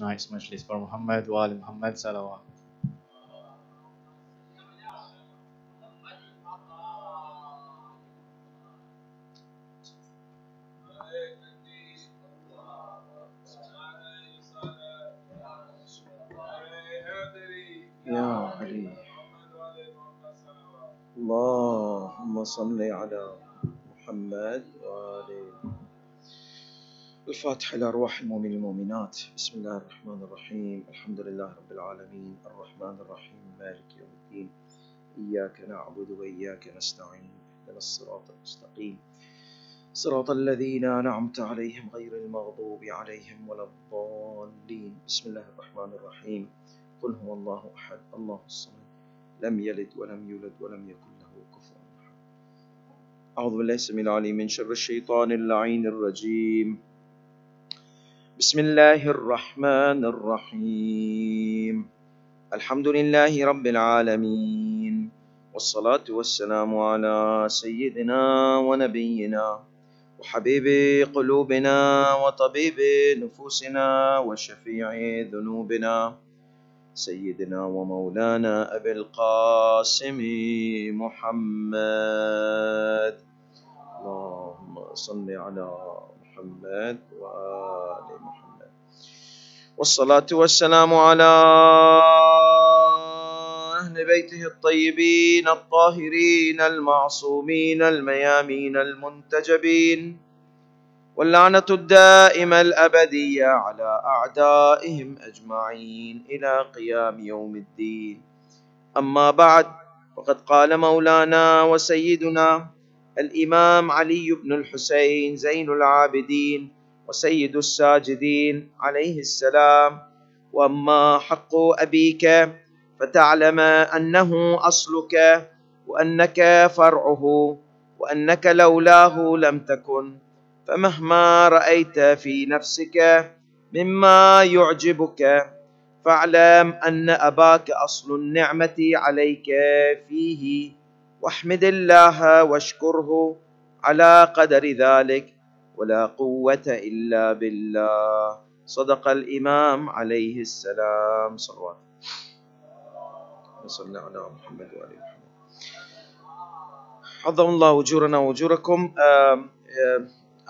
Nice مجلس بر محمد وآل محمد صلوات علي اللهم صل على محمد وعلى محمد الفاتحة إلى أرواح المؤمنين المؤمنات بسم الله الرحمن الرحيم. الحمد لله رب العالمين. الرحمن الرحيم. مالك يوم الدين. إياك نعبد وإياك نستعين. اهدنا الصراط المستقيم. صراط الذين أنعمت عليهم غير المغضوب عليهم ولا الضالين. بسم الله الرحمن الرحيم. قل هو الله أحد. الله الصمد. لم يلد ولم يولد ولم يكن له كفوا أحد. أعوذ بالله السميع العليم من شر الشيطان اللعين الرجيم. بسم الله الرحمن الرحيم الحمد لله رب العالمين والصلاة والسلام على سيدنا ونبينا وحبيب قلوبنا وطبيب نفوسنا وشفيع ذنوبنا سيدنا ومولانا أبي القاسم محمد اللهم صل على محمد وآل محمد. والصلاة والسلام على أهل بيته الطيبين الطاهرين المعصومين الميامين المنتجبين واللعنة الدائمة الأبدية على أعدائهم أجمعين إلى قيام يوم الدين. أما بعد فقد قال مولانا وسيدنا الإمام علي بن الحسين زين العابدين وسيد الساجدين عليه السلام. وأما حق أبيك فتعلم أنه أصلك وأنك فرعه وأنك لولاه لم تكن. فمهما رأيت في نفسك مما يعجبك فاعلم أن أباك أصل النعمة عليك فيه. واحمد الله واشكره على قدر ذلك ولا قوة إلا بالله. صدق الإمام عليه السلام. صلوات. وصلى على محمد وآل محمد. عظم الله أجورنا وأجوركم.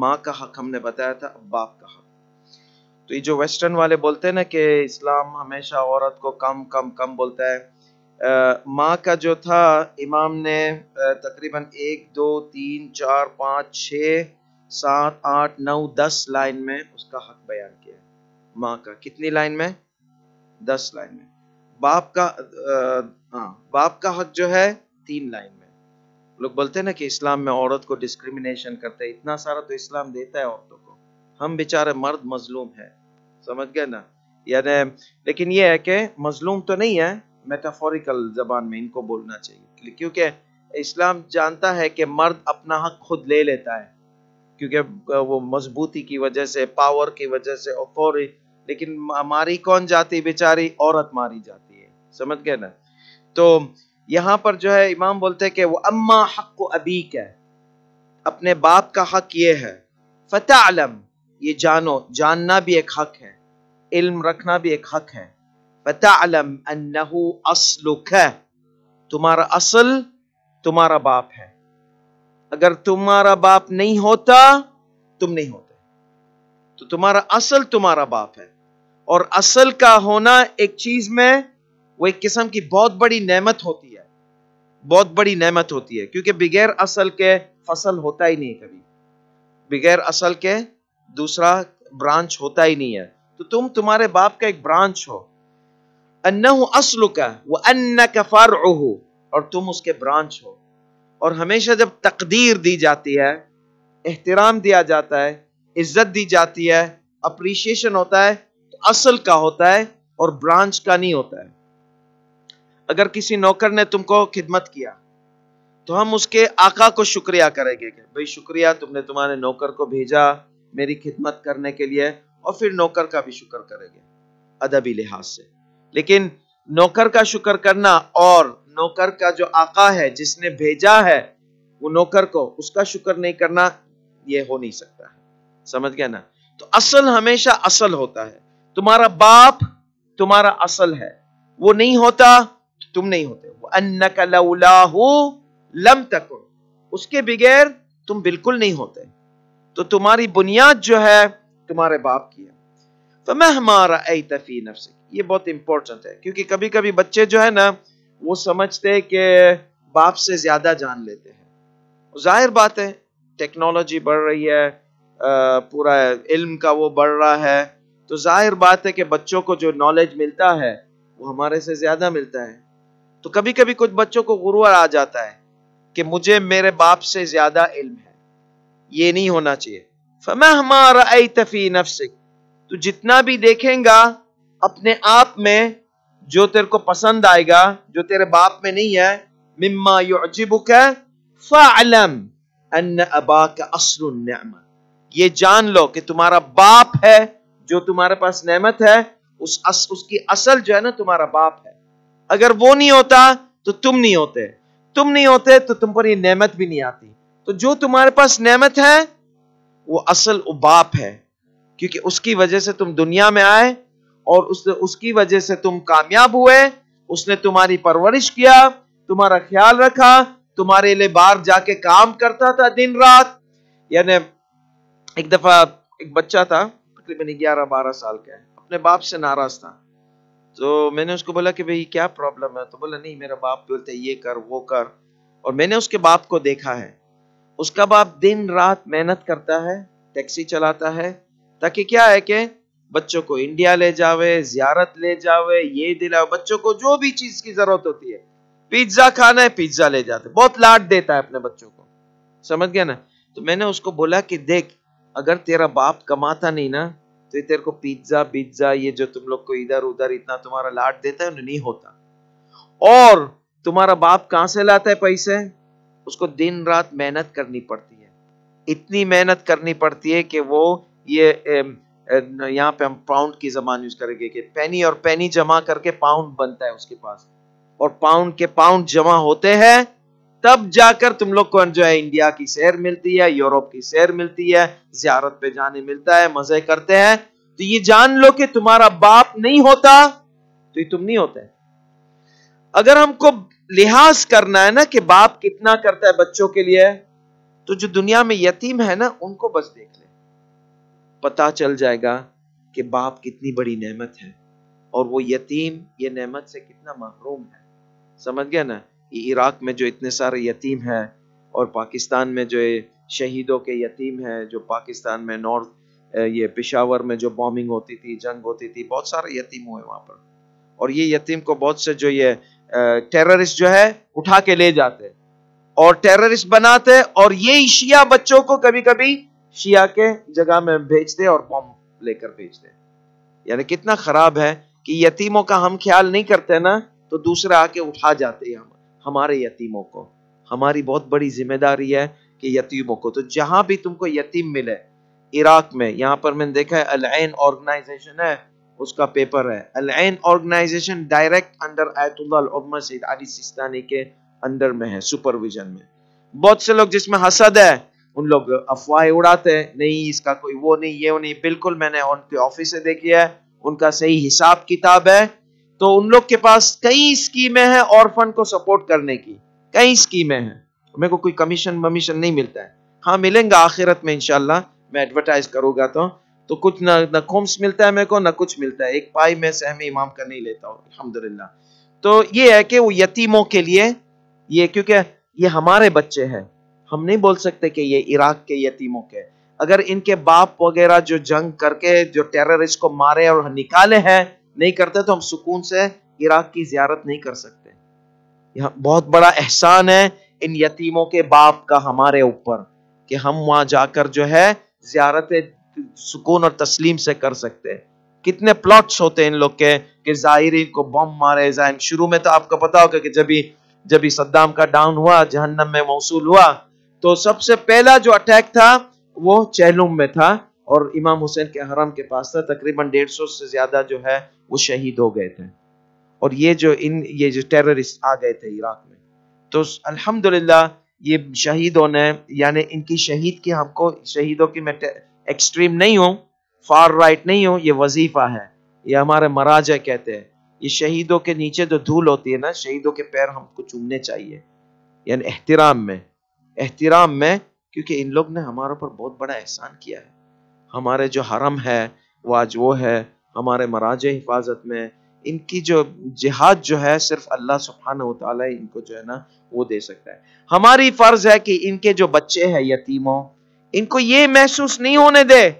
ماں کا حق ہم نے بتایا تھا باپ کا حق۔ تو یہ جو ویسٹرن والے بولتے ہیں نا کہ اسلام ہمیشہ عورت کو کم کم کم بولتا ہے ماں کا جو تھا، امام نے تقریباً ایک، دو، تین، چار، پانچ، چھ، سات، آٹھ، نو، دس لائن میں اس کا حق بیان کیا ماں کا، کتنی لائن میں؟ دس لائن میں۔ باپ کا ہاں باپ کا حق جو ہے، تین لائن میں۔ لوگ بولتے ہیں نا کہ اسلام میں عورت کو ڈسکریمنیشن کرتے ہیں۔ اتنا سارا تو اسلام دیتا ہے عورتوں کو۔ ہم بیچارے مرد مظلوم ہے سمجھ گئے نا؟ یعنی لیکن یہ ہے کہ مظلوم تو نہیں ہے میٹافوریکل زبان میں ان کو بولنا چاہیے۔ کیونکہ اسلام جانتا ہے کہ مرد اپنا حق خود لے لیتا ہے۔ کیونکہ وہ مضبوطی کی وجہ سے پاور کی وجہ سے اوتھوری لیکن ماری کون جاتی بیچاری؟ عورت ماری جاتی ہے۔ سمجھ گئے نا؟ تو یہاں پر جو ہے امام بولتے کہ وہ اما حق و ابیک ہے۔ اپنے باپ کا حق یہ ہے۔ فتح علم یہ جانو، جاننا بھی ایک حق ہے۔ علم رکھنا بھی ایک حق ہے۔ فتح علم انہو اصلک ہے۔ تمہارا اصل تمہارا باپ ہے۔ اگر تمہارا باپ نہیں ہوتا، تم نہیں ہوتے۔ تو تمہارا اصل تمہارا باپ ہے۔ اور اصل کا ہونا ایک چیز میں وہ ایک قسم کی بہت بڑی نعمت ہوتی ہے۔ بہت بڑی نعمت ہوتی ہے۔ کیونکہ بغیر اصل کے فصل ہوتا ہی نہیں کبھی۔ بغیر اصل کے دوسرا برانچ ہوتا ہی نہیں ہے۔ تو تم تمہارے باپ کا ایک برانچ ہو۔ انہو اصل کا وہ ان اور تم اس کے برانچ ہو۔ اور ہمیشہ جب تقدیر دی جاتی ہے، احترام دیا جاتا ہے، عزت دی جاتی ہے اپریشیشن ہوتا ہے، تو اصل کا ہوتا ہے اور برانچ کا نہیں ہوتا ہے۔ اگر کسی نوکر نے تم کو خدمت کیا، تو ہم اس کے آقا کو شکریہ کریں گے کہ بھائی شکریہ، تم نے تمہارے نوکر کو بھیجا میری خدمت کرنے کے لیے اور پھر نوکر کا بھی شکر کریں گے، ادبی لحاظ سے۔ لیکن نوکر کا شکر کرنا اور نوکر کا جو آقا ہے، جس نے بھیجا ہے، وہ نوکر کو اس کا شکر نہیں کرنا، یہ ہو نہیں سکتا ہے۔ سمجھ گیا نا؟ تو اصل ہمیشہ اصل ہوتا ہے۔ تمہارا باپ تمہارا اصل ہے، وہ نہیں ہوتا تم نہیں ہوتے انک لولاہ لم تکن اس کے بغیر تم بالکل نہیں ہوتے۔ تو تمہاری بنیاد جو ہے، تمہارے باپ کی ہے۔ فمہما رأیت فی نفسک یہ بہت امپورٹنٹ ہے۔ کیونکہ کبھی کبھی بچے جو ہے نا، وہ سمجھتے کہ باپ سے زیادہ جان لیتے ہیں۔ ظاہر بات ہے ٹیکنالوجی بڑھ رہی ہے پورا علم کا وہ بڑھ رہا ہے۔ تو ظاہر بات ہے کہ بچوں کو جو نالج ملتا ہے، وہ ہمارے سے زیادہ ملتا ہے۔ تو کبھی کبھی کچھ بچوں کو غرور آ جاتا ہے کہ مجھے میرے باپ سے زیادہ علم ہے۔ یہ نہیں ہونا چاہیے۔ فِي نَفْسِكَ۔ تو جتنا بھی دیکھیں گا، اپنے آپ میں جو تیرے کو پسند آئے گا، جو تیرے باپ میں نہیں ہے، مما يعجبك فاعلم ان اباك اصل النعمه یہ جان لو کہ تمہارا باپ ہے، جو تمہارے پاس نعمت ہے، اس اس کی اصل جو ہے نا، تمہارا باپ ہے۔ اگر وہ نہیں ہوتا تو تم نہیں ہوتے۔ تم نہیں ہوتے تو تم پر یہ نعمت بھی نہیں آتی۔ تو جو تمہارے پاس نعمت ہے، وہ اصل باپ ہے۔ کیونکہ اس کی وجہ سے تم دنیا میں آئے اور اس اس کی وجہ سے تم کامیاب ہوئے۔ اس نے تمہاری پرورش کیا، تمہارا خیال رکھا، تمہارے لیے باہر جا کے کام کرتا تھا دن رات۔ یعنی ایک دفعہ ایک بچہ تھا، تقریباً گیارہ بارہ سال کا ہے۔ اپنے باپ سے ناراض تھا۔ تو میں نے اس کو بولا کہ بھئی کیا پرابلم ہے؟ تو بولا نہیں، میرا باپ بولتے یہ کر، وہ کر۔ اور میں نے اس کے باپ کو دیکھا ہے۔ اس کا باپ دن رات محنت کرتا ہے، ٹیکسی چلاتا ہے، تاکہ کیا ہے کہ بچوں کو انڈیا لے جاوے، زیارت لے جاوے، یہ دلاوے بچوں کو جو بھی چیز کی ضرورت ہوتی ہے، پیزا کھانا ہے، پیزا لے جاتے بہت لاٹ دیتا ہے اپنے بچوں کو۔ سمجھ گیا نا؟ تو میں نے اس کو بولا کہ دیکھ، اگر تیرا باپ کماتا نہیں نا تو تیرے کو پیزا پیزا یہ جو تم لوگ کو ادھر ادھر اتنا تمہارا لاٹ دیتا ہے نہیں ہوتا۔ اور تمہارا باپ کہاں سے لاتا ہے پیسے؟ اس کو دن رات محنت کرنی پڑتی ہے۔ اتنی محنت کرنی پڑتی ہے کہ وہ یہ یہاں پہ ہم پاؤنڈ کی زبان یوز کریں گے کہ پینی اور پینی جمع کر کے پاؤنڈ بنتا ہے اس کے پاس۔ اور پاؤنڈ کے پاؤنڈ جمع ہوتے ہیں تب جا کر تم لوگ کو جو ہے انڈیا کی سیر ملتی ہے، یورپ کی سیر ملتی ہے، زیارت پہ جانے ملتا ہے، مزے کرتے ہیں۔ تو یہ جان لو کہ تمہارا باپ نہیں ہوتا تو یہ تم نہیں ہوتے۔ اگر ہم کو لحاظ کرنا ہے نا کہ باپ کتنا کرتا ہے بچوں کے لیے، تو جو دنیا میں یتیم ہے نا، ان کو بس دیکھ لیں۔ پتا چل جائے گا کہ باپ کتنی بڑی نعمت ہے اور وہ یتیم یہ نعمت سے کتنا محروم ہے۔ سمجھ گیا نا؟ عراق میں جو اتنے سارے یتیم ہیں اور پاکستان میں جو شہیدوں کے یتیم ہیں، جو پاکستان میں نارتھ یہ پشاور میں جو بومنگ ہوتی تھی، جنگ ہوتی تھی، بہت سارے یتیم ہوئے وہاں پر۔ اور یہ یتیم کو بہت سے جو یہ ٹیررسٹ جو ہے، اٹھا کے لے جاتے۔ اور ٹیررسٹ بناتے اور یہ شیعہ بچوں کو کبھی کبھی شیعہ کے جگہ میں بھیجتے اور بم لے کر بھیجتے۔ یعنی کتنا خراب ہے کہ یتیموں کا ہم خیال نہیں کرتے نا، تو دوسرے آ کے اٹھا جاتے ہیں ہمارے یتیموں کو۔ ہماری بہت بڑی ذمہ داری ہے کہ یتیموں کو۔ تو جہاں بھی تم کو یتیم ملے، عراق میں، یہاں پر میں نے دیکھا ہے العین آرگنائزیشن ہے، اس کا پیپر ہے۔ العین آرگنائزیشن ڈائریکٹ انڈر آیت اللہ العظمہ سید علی سستانی کے اندر میں ہے سپرویژن میں۔ بہت سے لوگ جس میں حسد ہے، ان لوگ افواہ اڑاتے ہیں، نہیں، اس کا کوئی وہ نہیں، یہ نہیں۔ بالکل میں نے ان کے آفس سے دیکھی ہے، ان کا صحیح حساب کتاب ہے۔ تو ان لوگ کے پاس کئی اسکیمیں ہیں اور فنڈ کو سپورٹ کرنے کی، کئی اسکیمیں ہیں۔ میرے کو کوئی کمیشن ومیشن نہیں ملتا ہے۔ ہاں ملیں گا آخرت میں انشاءاللہ، میں ایڈورٹائز کروں گا تو۔ تو کچھ نہ نہ خمس ملتا ہے میرے کو، نہ کچھ ملتا ہے۔ ایک پائی میں سہم امام کا نہیں لیتا ہوں، الحمدللہ۔ تو یہ ہے کہ وہ یتیموں کے لیے یہ، کیونکہ یہ ہمارے بچے ہیں۔ ہم نہیں بول سکتے کہ یہ عراق کے یتیموں کے۔ اگر ان کے باپ وغیرہ جو جنگ کر کے، جو ٹیررسٹ کو مارے اور نکالے ہیں نہیں کرتے تو ہم سکون سے عراق کی زیارت نہیں کر سکتے۔ یہ بہت بڑا احسان ہے ان یتیموں کے باپ کا ہمارے اوپر کہ ہم وہاں جا کر جو ہے زیارت سکون اور تسلیم سے کر سکتے۔ کتنے پلاٹس ہوتے ہیں ان لوگ کے کہ ظاہرین کو بم مارے ظاہر شروع میں تو آپ کو پتا ہوگا کہ جبھی جبھی صدام کا ڈاؤن ہوا، جہنم میں موصول ہوا، تو سب سے پہلا جو اٹیک تھا وہ چہلوم میں تھا اور امام حسین کے حرم کے پاس تھا۔ تقریباً ڈیڑھ سو سے زیادہ جو ہے وہ شہید ہو گئے تھے۔ اور یہ جو ان، یہ جو ٹیررسٹ آ گئے تھے عراق میں۔ تو الحمدللہ یہ شہید ہونے یعنی ان کی شہید کی ہم کو، شہیدوں کی میں ایکسٹریم نہیں ہوں فار رائٹ نہیں ہوں، یہ وظیفہ ہے۔ یہ ہمارے مراجع کہتے ہیں۔ یہ شہیدوں کے نیچے جو دھول ہوتی ہے نا، شہیدوں کے پیر ہم کو چومنے چاہیے۔ یعنی احترام میں۔ احترام میں، کیونکہ ان لوگ نے ہمارے اوپر بہت بڑا احسان کیا ہے۔ ہمارے جو حرم ہے، وہ آج وہ ہے۔ ہمارے مراج حفاظت میں، ان کی جو جہاد جو ہے، صرف اللہ سبحانہ و تعالیٰ ان کو جو ہے نا، وہ دے سکتا ہے۔ ہماری فرض ہے کہ ان کے جو بچے ہیں، یتیموں، ان کو یہ محسوس نہیں ہونے دے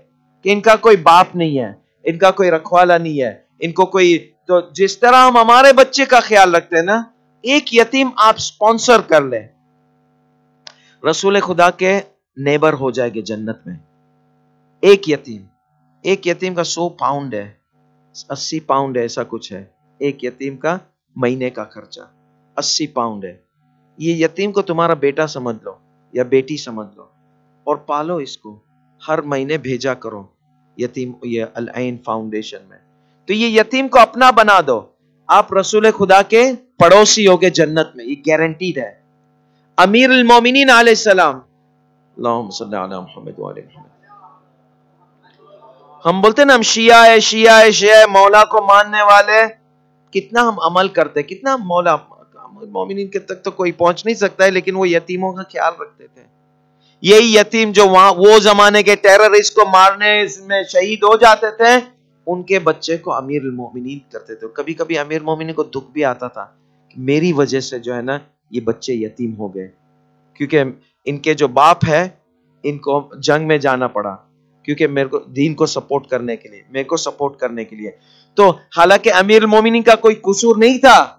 کہ ان کا کوئی باپ نہیں ہے، ان کا کوئی رکھوالا نہیں ہے، ان کو کوئی تو جس طرح ہم ہمارے بچے کا خیال رکھتے ہیں نا، ایک یتیم آپ سپانسر کر لیں رسول خدا کے نیبر ہو جائے گے جنت میں۔ ایک یتیم ایک یتیم کا سو پاؤنڈ ہے۔ اسی پاؤنڈ ہے ایسا کچھ ہے۔ ایک یتیم کا مہینے کا خرچہ۔ اسی پاؤنڈ ہے۔ یہ یتیم کو تمہارا بیٹا سمجھ لو یا بیٹی سمجھ لو اور پالو اس کو۔ ہر مہینے بھیجا کرو یتیم، یہ العین فاؤنڈیشن میں۔ تو یہ یتیم کو اپنا بنا دو۔ آپ رسول خدا کے پڑوسی ہوگے جنت میں، یہ گارنٹیڈ ہے۔ امیر المومنین علیہ السلام۔ اللہم صلی اللہ علی محمد و علی محمد۔ ہم بولتے ہیں نا، ہم شیعہ ہے شیعہ ہے شیعہ ہے مولا کو ماننے والے۔ کتنا ہم عمل کرتے کتنا مولا، مومنین کے تک تو کوئی پہنچ نہیں سکتا ہے، لیکن وہ یتیموں کا خیال رکھتے تھے۔ یہی یتیم جو وہاں، وہ زمانے کے ٹیررسٹ کو مارنے میں شہید ہو جاتے تھے، ان کے بچے کو امیر المومنین کرتے تھے۔ کبھی کبھی امیر مومنین کو دکھ بھی آتا تھا میری وجہ سے جو ہے نا، یہ بچے یتیم ہو گئے۔ کیونکہ ان کے جو باپ ہے، ان کو جنگ میں جانا پڑا۔ کیونکہ میرے کو دین کو سپورٹ کرنے کے لیے، میرے کو سپورٹ کرنے کے لیے۔ تو حالانکہ امیر المومنین کا کوئی قصور نہیں تھا،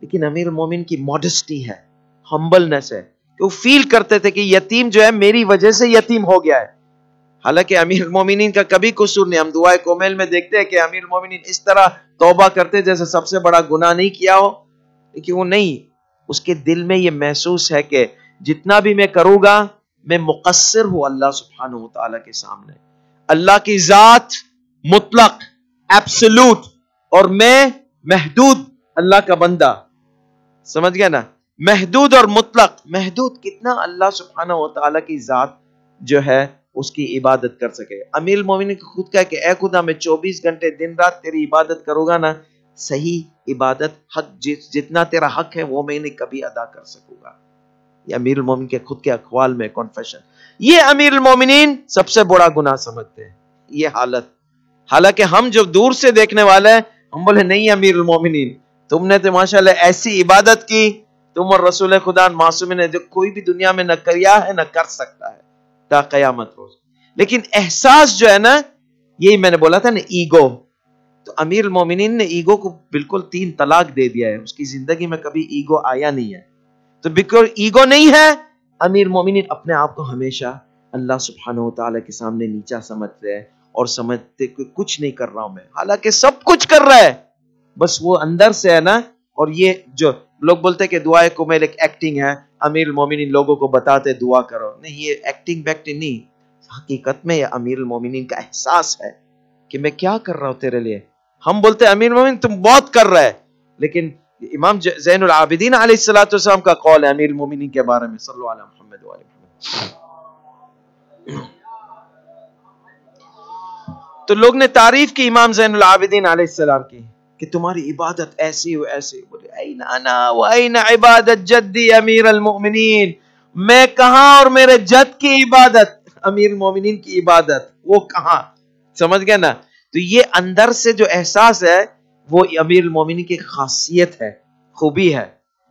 لیکن امیر المومن کی ماڈسٹی ہے ہمبلنس ہے۔ کہ وہ فیل کرتے تھے کہ یتیم جو ہے میری وجہ سے یتیم ہو گیا ہے۔ حالانکہ امیر المومنین کا کبھی قصور نہیں، ہم دعائے کومیل میں دیکھتے ہیں کہ امیر المومنین اس طرح توبہ کرتے جیسے سب سے بڑا گناہ نہیں کیا ہو۔ لیکن وہ نہیں، اس کے دل میں یہ محسوس ہے کہ جتنا بھی میں کروں گا، میں مقصر ہوں اللہ سبحانہ و تعالیٰ کے سامنے۔ اللہ کی ذات مطلق ایبسلوٹ اور میں محدود اللہ کا بندہ۔ سمجھ گیا نا؟ محدود اور مطلق۔ محدود کتنا اللہ سبحانہ و تعالیٰ کی ذات جو ہے، اس کی عبادت کر سکے۔ امیر مومن کو خود کہا کہ اے خدا، میں چوبیس گھنٹے دن رات تیری عبادت کروں گا نا، صحیح عبادت، حق جتنا تیرا حق ہے، وہ میں نہیں کبھی ادا کر سکوں گا۔ یہ امیر المومن کے خود کے اقوال میں کنفیشن یہ امیر المومنین سب سے بڑا گناہ سمجھتے ہیں۔ یہ حالت۔ حالانکہ ہم جو دور سے دیکھنے والے ہیں، ہم بولے نہیں امیر المومنین، تم نے تو ماشاءاللہ ایسی عبادت کی، تم اور رسول خدا معصوم نے جو کوئی بھی دنیا میں نہ کریا ہے، نہ کر سکتا ہے تا قیامت روز۔ لیکن احساس جو ہے نا، یہی میں نے بولا تھا نا، ایگو۔ تو امیر المومنین نے ایگو کو بالکل تین طلاق دے دیا ہے۔ اس کی زندگی میں کبھی ایگو آیا نہیں ہے۔ تو بالکل ایگو نہیں ہے امیر مومنین اپنے آپ کو ہمیشہ اللہ سبحانہ و تعالیٰ کے سامنے نیچا سمجھتے ہیں اور سمجھتے کہ کچھ نہیں کر رہا ہوں میں۔ حالانکہ سب کچھ کر رہا ہے۔ بس وہ اندر سے ہے نا۔ اور یہ جو لوگ بولتے کہ دعائے کو میرے ایکٹنگ ہے۔ امیر المومنین لوگوں کو بتاتے دعا کرو۔ نہیں، یہ ایکٹنگ بیکٹنگ نہیں حقیقت میں یہ امیر المومنین کا احساس ہے کہ میں کیا کر رہا ہوں تیرے لیے۔ ہم بولتے ہیں، امیر المومنین تم بہت کر رہا ہے لیکن امام زین العابدین علیہ السلاۃ والسلام کا قول ہے، امیر المومنین کے بارے میں صلی اللہ علیہ محمد وآلہ محمد۔ تو لوگ نے تعریف کی امام زین العابدین علیہ السلام کی کہ تمہاری عبادت ایسی ہو، ایسی بولے این انا و این عبادت جدی امیر المؤمنین میں کہاں اور میرے جد کی عبادت؟ امیر المؤمنین کی عبادت، وہ کہاں؟ سمجھ گئے نا؟ تو یہ اندر سے جو احساس ہے وہ امیر المومنین کی خاصیت ہے، خوبی ہے۔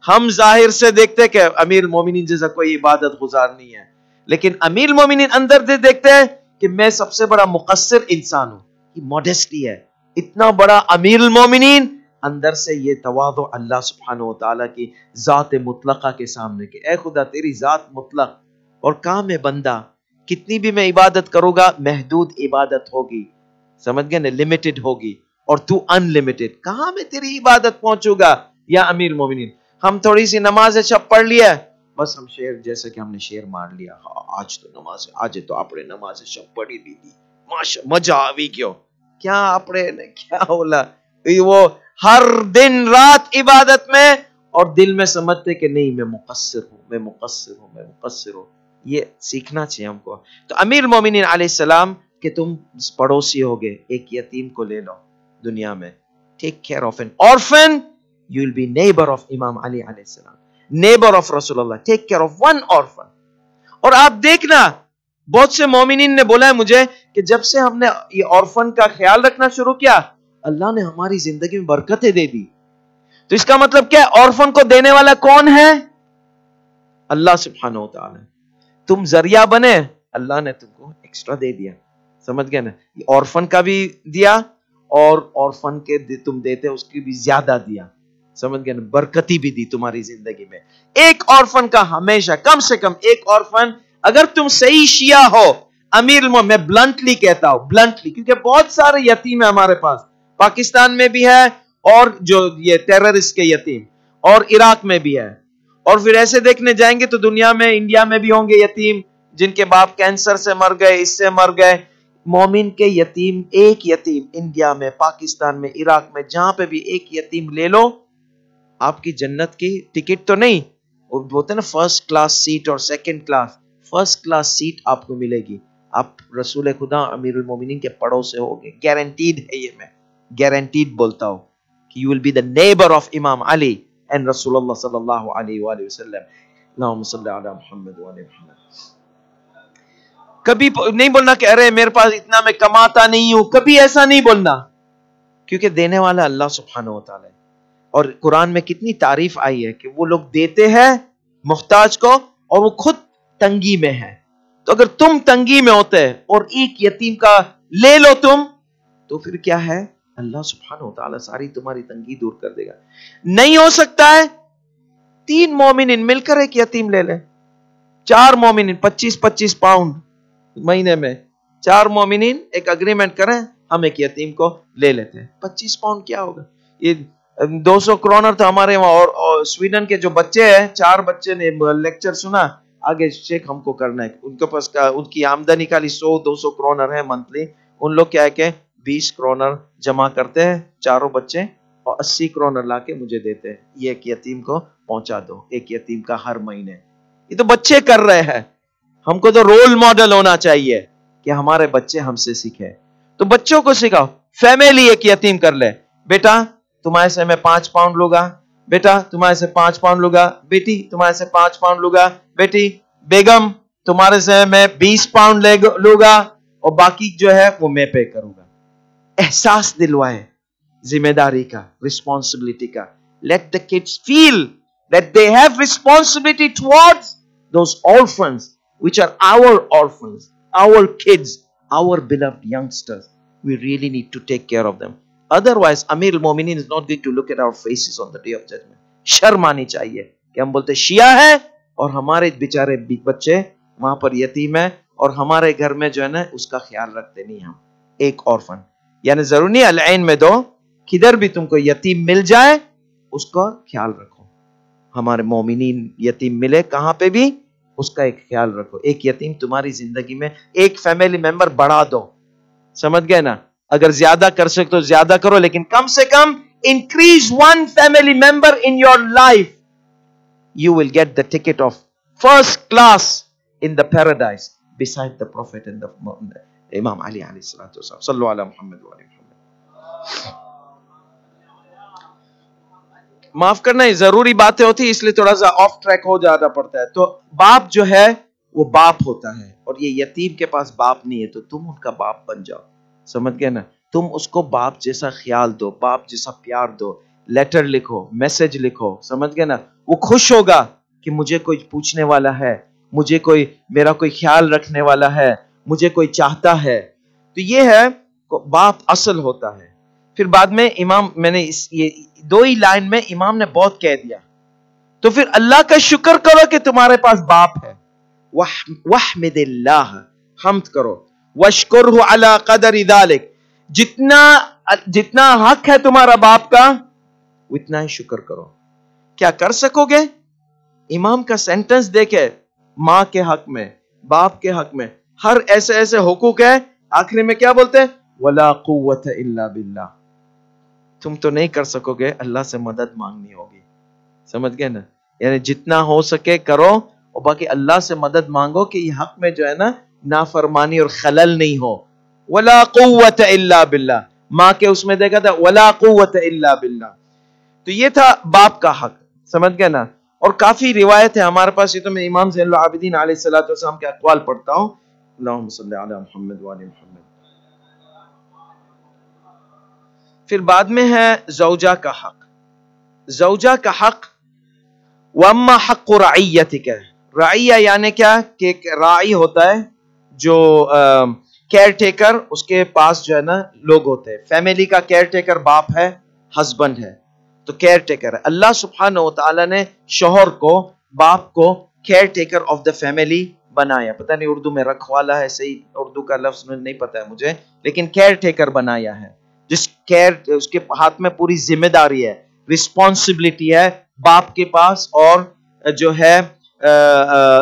ہم ظاہر سے دیکھتے کہ امیر المومنین جیسا کوئی عبادت گزار نہیں ہے، لیکن امیر المومنین اندر سے دیکھتے ہیں کہ میں سب سے بڑا مقصر انسان ہوں۔ یہ موڈیسٹی ہے۔ اتنا بڑا امیر المومنین اندر سے یہ تواد اللہ سبحانہ و تعالیٰ کی ذات مطلقہ کے سامنے کہ اے خدا، تیری ذات مطلق اور کام ہے بندہ، کتنی بھی میں عبادت کروں گا، محدود عبادت ہوگی۔ سمجھ گئے نا؟ لمیٹڈ ہوگی۔ اور تو ان لمیٹڈ کہاں میں تیری عبادت پہنچوں گا؟ یا امیر مومنین، ہم تھوڑی سی نماز شب پڑھ لیا بس ہم شیر، جیسے کہ ہم نے شیر مار لیا. ہاں، آج تو نماز آج تو آپ نے نماز شب پڑھی دی دی مزہ آوی کیوں؟ کیا آپ نے، کیا بولا؟ وہ ہر دن رات عبادت میں اور دل میں سمجھتے کہ نہیں، میں مقصر ہوں، میں مقصر ہوں، میں مقصر ہوں. یہ سیکھنا چاہیے ہم کو. تو امیر مومنین علیہ السلام، کہ تم پڑوسی ہوگے، ایک یتیم کو لے لو. دنیا میں. Take care of an orphan you will be neighbour of Imam Ali علیہ السلام نیبر آف رسول اللہ take care of one orphan اور آپ دیکھنا بہت سے مومنین نے بولا ہے مجھے کہ جب سے ہم نے یہ آرفن کا خیال رکھنا شروع کیا اللہ نے ہماری زندگی میں برکتیں دے دی۔ تو اس کا مطلب کیا ہے؟ آرفن کو دینے والا کون ہے؟ اللہ سبحانہ و تعالی۔ تم ذریعہ بنے اللہ نے تم کو ایکسٹرا دے دیا۔ سمجھ گئے نا؟ آرفن کا بھی دیا اور آرفن کے تم دیتے، اس کی بھی زیادہ دیا۔ سمجھ گئے برکتی بھی دی تمہاری زندگی میں۔ ایک آرفن کا ہمیشہ، کم سے کم ایک آرفن اگر تم صحیح شیعہ ہو، امیر میں بلنٹلی کہتا ہوں بلنٹلی کیونکہ بہت سارے یتیم ہیں ہمارے پاس۔ پاکستان میں بھی ہے اور جو یہ ٹیررسٹ کے یتیم، اور عراق میں بھی ہے۔ اور پھر ایسے دیکھنے جائیں گے تو دنیا میں، انڈیا میں بھی ہوں گے یتیم، جن کے باپ کینسر سے مر گئے، اس سے مر گئے۔ مومن کے یتیم، ایک یتیم انڈیا میں، پاکستان میں، عراق میں، جہاں پہ بھی ایک یتیم لے لو، آپ کی جنت کی ٹکٹ تو نہیں۔ بولتے نا فرسٹ کلاس سیٹ اور second class first class seat آپ کو ملے گی۔ آپ رسول خدا، امیر المومنین کے پڑوں سے ہوگے گارنٹیڈ ہے یہ میں۔ گارنٹیڈ بولتا ہوں کہ you will be the neighbour of Imam Ali and رسول اللہ صلی اللہ علیہ وآلہ وسلم۔ اللہم صلی علی محمد وآلہ محمد۔ کبھی نہیں بولنا کہ ارے میرے پاس اتنا میں کماتا نہیں ہوں، کبھی ایسا نہیں بولنا۔ کیونکہ دینے والا اللہ سبحانہ و تعالی اور قرآن میں کتنی تعریف آئی ہے کہ وہ لوگ دیتے ہیں محتاج کو اور وہ خود تنگی میں ہے تو اگر تم تنگی میں ہوتے اور ایک یتیم کا لے لو تم، تو پھر کیا ہے؟ اللہ سبحانہ و تعالیٰ ساری تمہاری تنگی دور کر دے گا۔ نہیں ہو سکتا ہے، تین مومن مل کر ایک یتیم لے لے چار مومن پچیس پچیس پاؤنڈ۔ مہینے میں چار مومنین ایک اگریمنٹ کریں، ہم ایک یتیم کو لے لیتے ہیں۔ پچیس پاؤنڈ کیا ہوگا؟ یہ دو سو کرونر تو ہمارے وہاں اور سویڈن کے جو بچے ہیں، چار بچے نے لیکچر سنا۔ آگے چیک ہم کو کرنا ہے۔ ان کے پاس ان کی آمدنی کا سو، دو سو کرونر ہے منتھلی ان لوگ کیا ہے کہ بیس کرونر جمع کرتے ہیں، چاروں بچے اور اسی کرونر لا کے مجھے دیتے ہیں۔ یہ ایک یتیم کو پہنچا دو۔ ایک یتیم کا ہر مہینے۔ یہ تو بچے کر رہے ہیں۔ ہم کو تو رول ماڈل ہونا چاہیے کہ ہمارے بچے ہم سے سیکھے تو بچوں کو سکھاؤ فیملی ایک یتیم کر لے۔ بیٹا، تمہارے سے میں پانچ پاؤنڈ لوگا۔ بیٹا، تمہارے سے پانچ پاؤنڈ لوگا۔ بیٹی، تمہارے سے پانچ پاؤنڈ لوگا۔ بیٹی، بیگم، تمہارے سے میں بیس پاؤنڈ لوں گا اور باقی جو ہے وہ میں پے کروں گا۔ احساس دلوائے ذمہ داری کا رسپانسبلٹی کا۔ Let the kids feel that they have responsibility ٹوڈ those orphans which are our orphans, our kids, our beloved youngsters. We really need to take care of them. Otherwise, Amir al-Mominin is not going to look at our faces on the day of judgment. شرم آنی چاہیے کہ ہم بولتے شیعہ ہے اور ہمارے بیچارے بچے وہاں پر یتیم ہے اور ہمارے گھر میں جو ہے نا اس کا خیال رکھتے نہیں ہم ایک اورفن یعنی ضرور نہیں العین میں دو کدھر بھی تم کو یتیم مل جائے اس کا خیال رکھو ہمارے مومنین یتیم ملے کہاں پہ بھی اس کا ایک خیال رکھو۔ ایک یتیم تمہاری زندگی میں ایک فیملی ممبر بڑھا دو۔ سمجھ گئے نا؟ اگر زیادہ کر سکتے تو زیادہ کرو، لیکن کم سے کم increase one family member in your life you will get the ticket of first class in the paradise beside the prophet Imam Ali علیہ السلام صلی اللہ علیہ محمد علیہ محمد معاف کرنا، یہ ضروری باتیں ہوتی اس لیے تھوڑا سا آف ٹریک ہو جانا پڑتا ہے۔ تو باپ جو ہے، وہ باپ ہوتا ہے، اور یہ یتیم کے پاس باپ نہیں ہے، تو تم ان کا باپ بن جاؤ۔ سمجھ گئے نا؟ تم اس کو باپ جیسا خیال دو، باپ جیسا پیار دو۔ لیٹر لکھو میسج لکھو، سمجھ گئے نا؟ وہ خوش ہوگا کہ مجھے کوئی پوچھنے والا ہے، مجھے کوئی، میرا کوئی خیال رکھنے والا ہے، مجھے کوئی چاہتا ہے۔ تو یہ ہے باپ اصل ہوتا ہے۔ پھر بعد میں امام، میں نے اس یہ دو ہی لائن میں امام نے بہت کہہ دیا۔ تو پھر اللہ کا شکر کرو کہ تمہارے پاس باپ ہے۔ وحمد اللہ حمد کرو۔ وشکر علی قدر ذالک جتنا جتنا حق ہے تمہارا باپ کا، اتنا ہی شکر کرو۔ کیا کر سکو گے؟ امام کا سینٹنس دیکھے ماں کے حق میں، باپ کے حق میں۔ ہر ایسے ایسے حقوق ہے آخری میں کیا بولتے؟ ولا قوت الا باللہ۔ تم تو نہیں کر سکو گے، اللہ سے مدد مانگنی ہوگی۔ سمجھ گئے نا؟ یعنی جتنا ہو سکے کرو اور باقی اللہ سے مدد مانگو کہ یہ حق میں جو ہے نا نافرمانی اور خلل نہیں ہو۔ ولا قوت الا باللہ۔ ماں کے اس میں دیکھا تھا، ولا قوت الا باللہ۔ تو یہ تھا باپ کا حق۔ سمجھ گئے نا؟ اور کافی روایت ہے ہمارے پاس، یہ تو میں امام زین العابدین علیہ الصلوۃ والسلام کے اقوال پڑھتا ہوں۔ اللہم صلی علی محمد وعلی محمد۔ پھر بعد میں ہے زوجہ کا حق۔ زوجہ کا حق واما حق رعیتک رعیہ یعنی کیا؟ کہ ایک راعی ہوتا ہے جو کیئر ٹیکر اس کے پاس جو ہے نا لوگ ہوتے ہیں۔ فیملی کا کیئر ٹیکر باپ ہے ہسبینڈ ہے۔ تو کیئر ٹیکر ہے۔ اللہ سبحانہ و تعالیٰ نے شوہر کو، باپ کو caretaker of the family بنایا۔ پتہ نہیں اردو میں رکھوالا ہے، صحیح اردو کا لفظ نہیں پتا ہے مجھے، لیکن کیئر ٹیکر بنایا ہے۔ جس کیئر اس کے ہاتھ میں پوری ذمہ داری ہے رسپانسبلٹی ہے باپ کے پاس اور جو ہے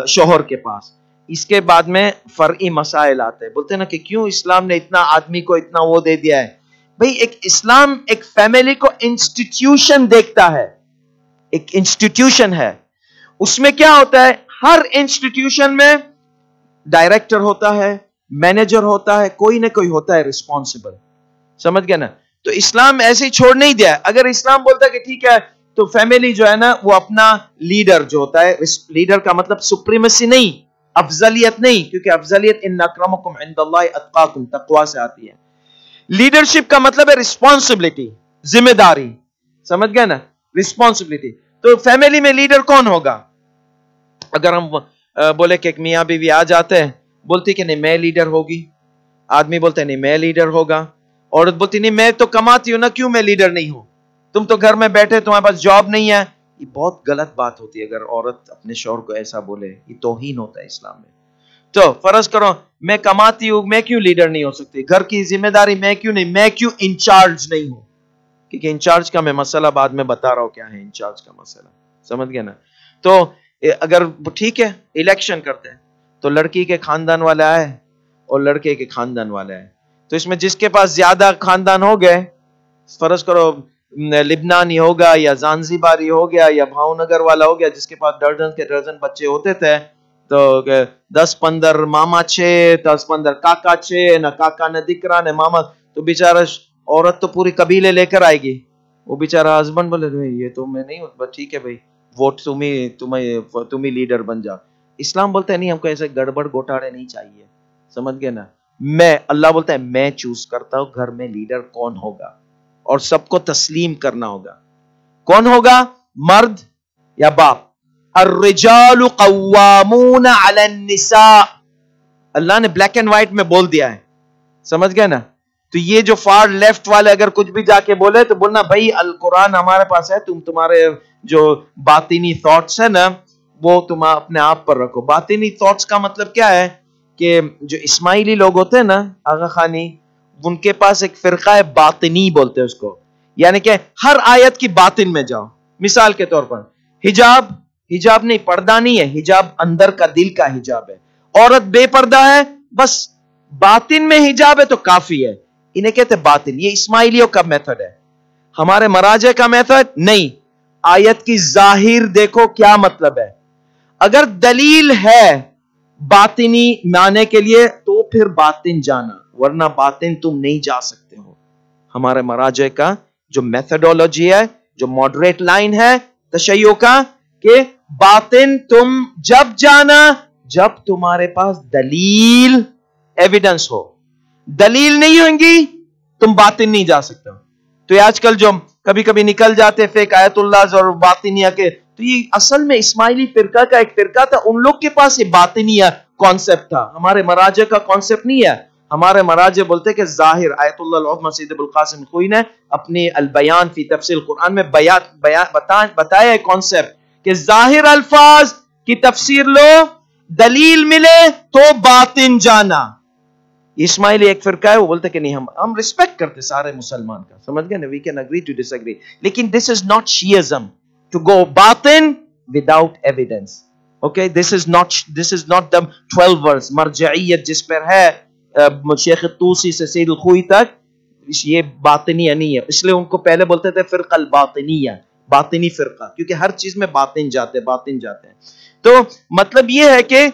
شوہر کے پاس۔ اس کے بعد میں فرعی مسائل آتے ہیں۔ بولتے ہیں نا کہ کیوں اسلام نے اتنا آدمی کو اتنا وہ دے دیا ہے؟ بھئی ایک اسلام ایک فیملی کو انسٹیٹیوشن دیکھتا ہے۔ ایک انسٹیٹیوشن ہے۔ اس میں کیا ہوتا ہے؟ ہر انسٹیٹیوشن میں ڈائریکٹر ہوتا ہے مینیجر ہوتا ہے، کوئی نہ کوئی ہوتا ہے ریسپانسبل سمجھ گیا نا؟ تو اسلام ایسے ہی چھوڑ نہیں دیا اگر اسلام بولتا کہ ٹھیک ہے، تو فیملی جو ہے نا، وہ اپنا لیڈر جو ہوتا ہے لیڈر کا مطلب سپریمسی نہیں، افضلیت نہیں، کیونکہ افضلیت ان اکرمکم عند اللہ اتقاکم تقوا سے آتی ہے۔ لیڈرشپ کا مطلب ہے رسپانسبلٹی ذمہ داری۔ سمجھ گئے نا؟ رسپانسبلٹی تو فیملی میں لیڈر کون ہوگا؟ اگر ہم بولے کہ ایک میاں بیوی آ جاتے ہیں، بولتی کہ نہیں، میں لیڈر ہوگی۔ آدمی بولتے نہیں، میں لیڈر ہوگا۔ عورت بولتی، نہیں، میں تو کماتی ہوں نا کیوں میں لیڈر نہیں ہوں؟ تم تو گھر میں بیٹھے، تمہارے پاس جاب نہیں ہے۔ یہ بہت غلط بات ہوتی ہے۔ اگر عورت اپنے شوہر کو ایسا بولے، یہ توہین ہوتا ہے اسلام میں۔ تو فرض کرو، میں کماتی ہوں، میں کیوں لیڈر نہیں ہو سکتی؟ گھر کی ذمہ داری میں کیوں نہیں؟ میں کیوں انچارج نہیں ہوں؟ کیونکہ انچارج کا میں مسئلہ بعد میں بتا رہا ہوں کیا ہے انچارج کا مسئلہ۔ سمجھ گئے نا؟ تو اگر ٹھیک ہے الیکشن کرتے ہیں۔ تو لڑکی کے خاندان والے آئے اور لڑکے کے خاندان والے آئے۔ تو اس میں جس کے پاس زیادہ خاندان ہو گئے، فرض کرو، لبنانی ہوگا یا زانزی باری ہو گیا یا بھاؤ نگر والا ہو گیا، جس کے پاس درجن کے درجن بچے ہوتے تھے، تو دس پندر ماما چھ دس پندر کاکا چھ نہ کاکا نہ دکرا نہ ماما، تو بیچارہ عورت تو پوری قبیلے لے کر آئے گی۔ وہ بیچارہ ہسبینڈ بولے یہ تو میں نہیں ہوں ٹھیک ہے بھائی ووٹ تم ہی تمہیں تم ہی لیڈر بن جا اسلام بولتا ہے، نہیں، ہم کو ایسے گڑبڑ گوٹاڑے نہیں چاہیے۔ سمجھ گئے نا؟ میں اللہ بولتا ہے میں چوز کرتا ہوں گھر میں لیڈر کون ہوگا اور سب کو تسلیم کرنا ہوگا۔ کون ہوگا؟ مرد یا باپ؟ الرجال قوامون علی النساء۔ اللہ نے بلیک اینڈ وائٹ میں بول دیا ہے۔ سمجھ گئے نا؟ تو یہ جو فار لیفٹ والے اگر کچھ بھی جا کے بولے تو بولنا بھائی القرآن ہمارے پاس ہے، تم تمہارے جو باطنی تھاٹس ہے نا، وہ تم اپنے آپ پر رکھو۔ باطنی تھاٹس کا مطلب کیا ہے؟ کہ جو اسماعیلی لوگ ہوتے ہیں نا، آغا خانی، ان کے پاس ایک فرقہ باطنی بولتے ہیں اس کو۔ یعنی کہ ہر آیت کی باطن میں جاؤ۔ مثال کے طور پر، حجاب حجاب نہیں، پردہ نہیں ہے۔ حجاب اندر کا دل کا حجاب ہے۔ عورت بے پردہ ہے، بس باطن میں حجاب ہے تو کافی ہے۔ انہیں کہتے باطن۔ یہ اسماعیلیوں کا میتھڈ ہے۔ ہمارے مراجے کا میتھڈ نہیں۔ آیت کی ظاہر دیکھو کیا مطلب ہے۔ اگر دلیل ہے باطنی مانے کے لیے تو پھر باطن جانا، ورنہ باطن تم نہیں جا سکتے ہو۔ ہمارے مراجے کا جو میتھڈولوجی ہے، جو ماڈریٹ لائن ہے تشیعوں کا، کہ باطن تم جب جانا، جب تمہارے پاس دلیل ایویڈنس ہو۔ دلیل نہیں ہوں گی، تم باطن نہیں جا سکتے ہو۔ تو یہ آج کل جو کبھی کبھی نکل جاتے فیک آیت اللہ اور باطنیہ کے تو یہ اصل میں اسماعیلی فرقہ کا ایک فرقہ تھا، ان لوگ کے پاس یہ باطنیہ کانسیپٹ تھا۔ ہمارے مراجع کا کانسیپٹ نہیں ہے۔ ہمارے مراجع بولتے کہ ظاہر آیت اللہ العظمہ سید ابوالقاسم خوئی نے اپنی البیان فی تفصیل قرآن میں بتایا ہے کانسیپٹ کہ ظاہر الفاظ کی تفسیر لو، دلیل ملے تو باطن جانا۔ اسماعیلی ایک فرقہ ہے، وہ بولتے کہ نہیں، ہم ہم ریسپیکٹ کرتے سارے مسلمان کا۔ سمجھ گئے نا؟ We can agree to disagree لیکن this is not Shiism to go باطن without evidence okay this is not this is not the twelvers مرجعیت جس پر ہے شیخ توسی سے سید الخوئی تک یہ باطنیہ نہیں ہے۔ اس لیے ان کو پہلے بولتے تھے فرق الباطنیہ، باطنی فرقہ، کیونکہ ہر چیز میں باطن جاتے باطن جاتے ہیں۔ تو مطلب یہ ہے کہ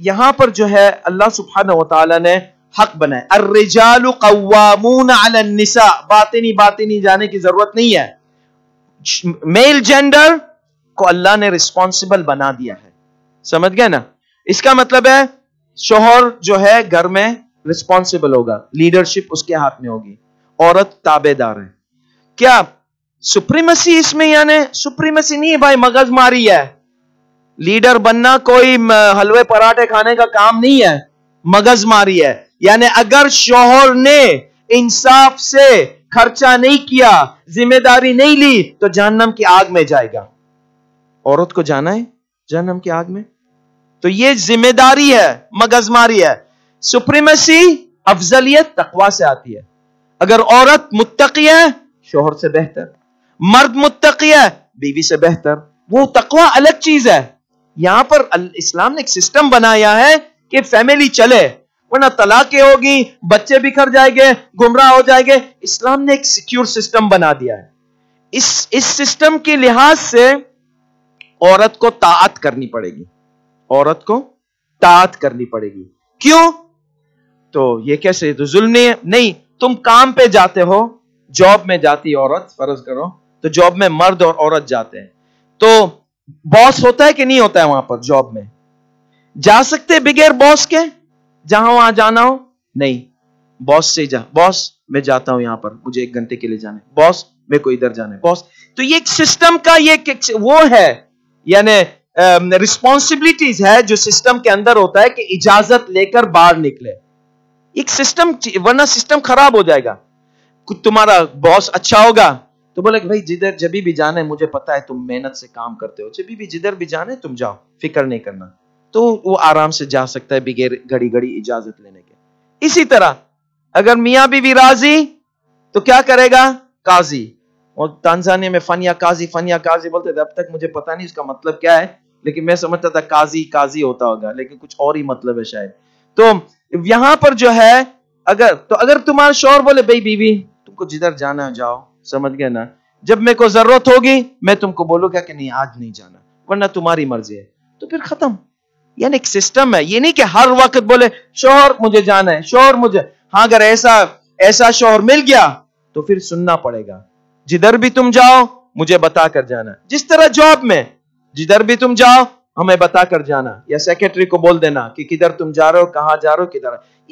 یہاں پر جو ہے اللہ سبحانہ و تعالی نے حق بنائے الرجال قوامون علی النساء، باطنی باطنی جانے کی ضرورت نہیں ہے۔ میل جینڈر کو اللہ نے رسپانسبل بنا دیا ہے۔ سمجھ گئے نا؟ اس کا مطلب ہے شوہر جو ہے گھر میں رسپانسبل ہوگا لیڈرشپ اس کے ہاتھ میں ہوگی، عورت تابے دار ہے۔ کیا سپریمسی اس میں یعنی سپریمسی نہیں بھائی، مغز ماری ہے۔ لیڈر بننا کوئی حلوے پراٹھے کھانے کا کام نہیں ہے۔ مغز ماری ہے۔ یعنی اگر شوہر نے انصاف سے خرچہ نہیں کیا، ذمہ داری نہیں لی، تو جہنم کی آگ میں جائے گا۔ عورت کو جانا ہے جہنم کی آگ میں؟ تو یہ ذمہ داری ہے مغز ماری ہے۔ سپریمیسی افضلیت تقوا سے آتی ہے۔ اگر عورت متقی ہے، شوہر سے بہتر۔ مرد متقی ہے، بیوی سے بہتر۔ وہ تقوا الگ چیز ہے۔ یہاں پر اسلام نے ایک سسٹم بنایا ہے کہ فیملی چلے۔ ورنہ طلاقیں ہوگی، بچے بکھر جائیں گے، گمراہ ہو جائیں گے۔ اسلام نے ایک سیکیور سسٹم بنا دیا ہے۔ اس اس سسٹم کے لحاظ سے عورت کو طاعت کرنی پڑے گی۔ عورت کو طاعت کرنی پڑے گی۔ کیوں؟ تو یہ کیسے؟ تو ظلم نہیں ہے۔ نہیں، تم کام پہ جاتے ہو، جاب میں جاتی عورت، فرض کرو۔ تو جاب میں مرد اور عورت جاتے ہیں۔ تو باس ہوتا ہے کہ نہیں ہوتا ہے وہاں پر جاب میں؟ جا سکتے بغیر باس کے؟ جہاں وہاں جانا ہو؟ نہیں۔ باس سے جا باس میں جاتا ہوں یہاں پر، مجھے ایک گھنٹے کے لیے جانا ہے۔ باس میں کو ادھر جانا ہے۔ باس تو یہ ایک سسٹم کا یہ وہ ہے یعنی رسپانسبلٹیز ہے، جو سسٹم کے اندر ہوتا ہے کہ اجازت لے کر باہر نکلے۔ ایک سسٹم ورنہ سسٹم خراب ہو جائے گا۔ تمہارا باس اچھا ہوگا تو بولے کہ بھائی، جدھر جبھی بھی جانا ہے، مجھے پتا ہے تم محنت سے کام کرتے ہو، جبھی بھی جدھر بھی جانا ہے، تم جاؤ۔ فکر نہیں کرنا۔ تو وہ آرام سے جا سکتا ہے بغیر گھڑی گھڑی اجازت لینے کے۔ اسی طرح اگر میاں بھی راضی، تو کیا کرے گا؟ قاضی۔ اور تانزانی میں فنیا قاضی فنیا قاضی بولتے تھے، اب تک مجھے پتا نہیں اس کا مطلب کیا ہے، لیکن میں سمجھتا تھا قاضی قاضی ہوتا ہوگا، لیکن کچھ اور ہی مطلب ہے شاید۔ تو یہاں پر جو ہے، اگر، تو اگر تمہارا شور بولے، بھائی بیوی، تم کو جدھر جانا جاؤ۔ سمجھ گئے نا؟ جب میں کو ضرورت ہوگی، میں تم کو بولوں گا کہ نہیں، آج نہیں جانا، ورنہ تمہاری مرضی ہے۔ تو پھر ختم۔ یعنی ایک سسٹم ہے، یہ نہیں کہ ہر وقت بولے، شوہر مجھے جانا ہے، شوہر مجھے ہاں اگر ایسا ایسا شوہر مل گیا تو پھر سننا پڑے گا۔ جدھر بھی تم جاؤ، مجھے بتا کر جانا۔ جس طرح جاب میں، جدھر بھی تم جاؤ، ہمیں بتا کر جانا۔ یا سیکرٹری کو بول دینا کہ کدھر تم جا رہے ہو، کہاں جا رہے ہو، کدھر۔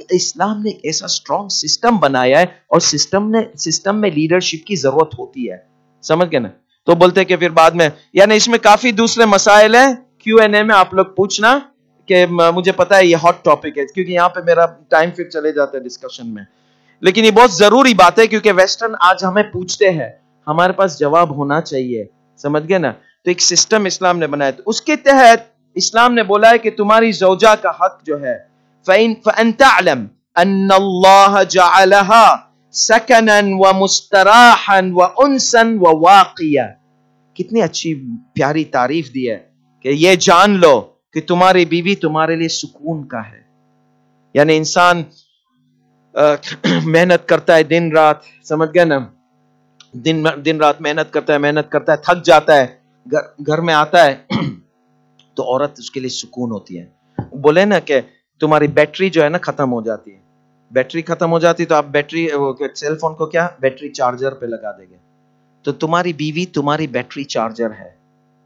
اسلام نے ایسا اسٹرانگ سسٹم بنایا ہے اور سسٹم نے سسٹم میں لیڈرشپ کی ضرورت ہوتی ہے۔ سمجھ گئے نا؟ تو بولتے کہ پھر بعد میں یعنی اس میں کافی دوسرے مسائل ہیں۔ کیو این اے میں آپ لوگ پوچھنا۔ کہ مجھے پتا ہے یہ ہاٹ ٹاپک ہے، کیونکہ یہاں پہ میرا ٹائم پھر چلے جاتا ہے ڈسکشن میں۔ لیکن یہ بہت ضروری بات ہے کیونکہ ویسٹرن آج ہمیں پوچھتے ہیں، ہمارے پاس جواب ہونا چاہیے، سمجھ گئے نا؟ تو ایک سسٹم اسلام نے بنایا تو اس کے تحت اسلام نے بولا ہے کہ تمہاری زوجہ کا حق جو ہے، فَإِن تَعْلَمْ أَنَّ اللَّهَ جَعَلَهَا سَكَنًا وَمُسْتَرَاحًا وَأُنسًا وَوَاقِيًا۔ کتنی اچھی، پیاری تعریف دی ہے کہ یہ جان لو۔ کہ تمہاری بیوی تمہارے لیے سکون کا ہے۔ یعنی انسان محنت کرتا ہے دن رات، سمجھ گئے نا؟ دن دن رات محنت کرتا ہے، محنت کرتا ہے، تھک جاتا ہے، گھر میں آتا ہے، تو عورت اس کے لیے سکون ہوتی ہے۔ بولے نا کہ تمہاری بیٹری جو ہے نا ختم ہو جاتی ہے۔ بیٹری ختم ہو جاتی تو آپ بیٹری سیل فون کو کیا؟ بیٹری چارجر پہ لگا دیں گے۔ تو تمہاری بیوی تمہاری بیٹری چارجر ہے۔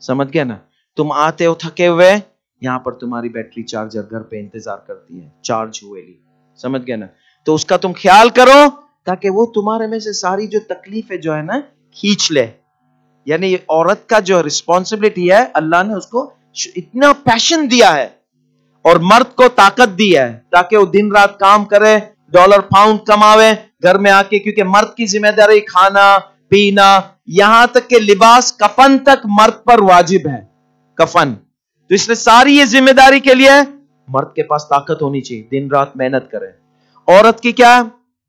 سمجھ گئے نا؟ تم آتے ہو تھکے ہوئے یہاں پر تمہاری بیٹری چارجر گھر پہ انتظار کرتی ہے چارج ہوئے لی سمجھ گئے نا؟ تو اس کا تم خیال کرو تاکہ وہ تمہارے میں سے ساری جو تکلیف ہے جو ہے نا، کھینچ لے۔ یعنی عورت کا جو ریسپانسبلٹی ہے، اللہ نے اس کو اتنا پیشن دیا ہے اور مرد کو طاقت دی ہے تاکہ وہ دن رات کام کرے ڈالر پاؤنڈ کماوے، گھر میں آ کے، کیونکہ مرد کی ذمہ داری کھانا، پینا، یہاں تک کہ لباس کفن تک مرد پر واجب ہے۔ کفن۔ تو اس لیے ساری یہ ذمہ داری کے لیے مرد کے پاس طاقت ہونی چاہیے، دن رات محنت کرے۔ عورت کی کیا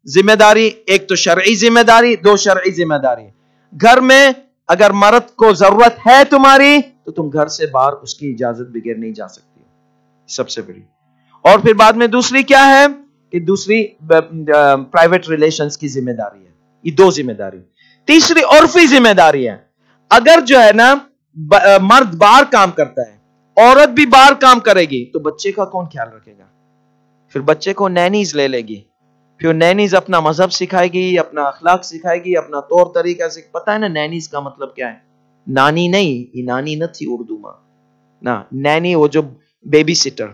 ذمہ داری؟ ایک تو شرعی ذمہ داری، دو شرعی ذمہ داری۔ گھر میں اگر مرد کو ضرورت ہے تمہاری، تو تم گھر سے باہر اس کی اجازت بغیر نہیں جا سکتی۔ سب سے بڑی۔ اور پھر بعد میں دوسری کیا ہے؟ کہ دوسری پرائیویٹ ریلیشنز کی ذمہ داری ہے۔ یہ دو ذمہ داری۔ تیسری عرفی ذمہ داری ہے۔ اگر جو ہے نا مرد باہر کام کرتا ہے عورت بھی باہر کام کرے گی۔ تو بچے کا کون خیال رکھے گا؟ پھر بچے کو نینیز لے لے گی۔ پھر نینیز اپنا مذہب سکھائے گی، اپنا اخلاق سکھائے گی، اپنا طور طریقہ سے پتا ہے نا نینیز کا مطلب کیا ہے؟ نانی نہیں، یہ نانی نہ تھی اردو میں نا نینی وہ جو بیبی سیٹر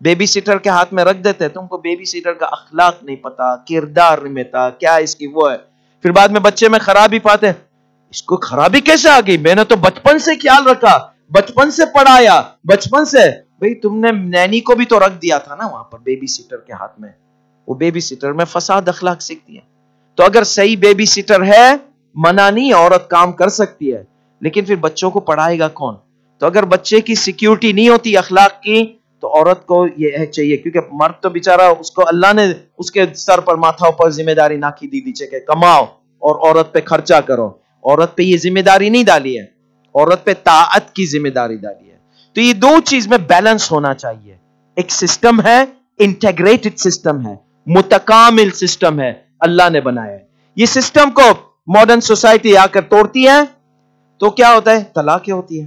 بیبی سیٹر کے ہاتھ میں رکھ دیتے تم کو بیبی سیٹر کا اخلاق نہیں پتا، کردار نہیں پتا کیا اس کی وہ ہے۔ پھر بعد میں بچے میں خرابی پاتے اس کو خرابی کیسے آ گئی؟ میں نے تو بچپن سے خیال رکھا۔ بچپن سے پڑھایا، بچپن سے۔ بھئی تم نے نینی کو بھی تو رکھ دیا تھا نا وہاں پر بیبی سیٹر کے ہاتھ میں۔ وہ بیبی سیٹر میں فساد اخلاق سیکھتی ہے تو اگر صحیح بیبی سیٹر ہے، منع نہیں، عورت کام کر سکتی ہے۔ لیکن پھر بچوں کو پڑھائے گا کون؟ تو اگر بچے کی سیکیورٹی نہیں ہوتی اخلاق کی، تو عورت کو یہ چاہیے۔ کیونکہ مرد تو بیچارہ، اس کو اللہ نے اس کے سر پر ماتھا اوپر ذمہ داری نہ کی دی دیچے کہ کماؤ اور عورت پہ خرچہ کرو۔ عورت پہ یہ ذمہ داری نہیں ڈالی ہے۔ عورت پہ طاعت کی ذمہ داری ڈالی ہے۔ تو یہ دو چیز میں بیلنس ہونا چاہیے۔ ایک سسٹم ہے انٹیگریٹڈ سسٹم ہے، متکامل سسٹم ہے۔ اللہ نے بنایا ہے۔ یہ سسٹم کو ماڈرن سوسائٹی آ کر توڑتی ہے تو کیا ہوتا ہے؟ طلاق ہوتی ہے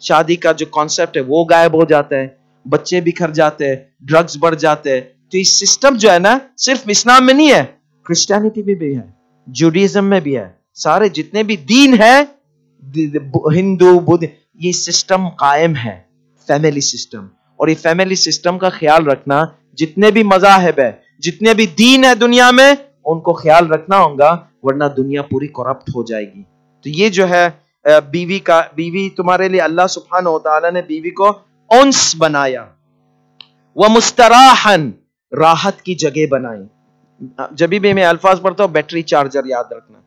شادی کا جو کانسیپٹ ہے، وہ غائب ہو جاتا ہے۔ بچے بکھر جاتے ہیں ڈرگز بڑھ جاتے ہیں۔ تو یہ سسٹم جو ہے نا، صرف اسلام میں نہیں ہے کرسچینٹی میں بھی ہے جوڈیزم میں بھی ہے۔ سارے جتنے بھی دین ہے ہندو بدھ یہ سسٹم قائم ہے فیملی سسٹم اور یہ فیملی سسٹم کا خیال رکھنا جتنے بھی مذاہب ہے، جتنے بھی دین ہے دنیا میں، ان کو خیال رکھنا ہوگا، ورنہ دنیا پوری کرپٹ ہو جائے گی۔ تو یہ جو ہے بیوی کا، بیوی تمہارے لیے اللہ سبحانہ و تعالی نے بیوی کو انس بنایا۔ وہ مستراحن راحت کی جگہ بنائی۔ جب بھی میں الفاظ پڑھتا ہوں بیٹری چارجر یاد رکھنا۔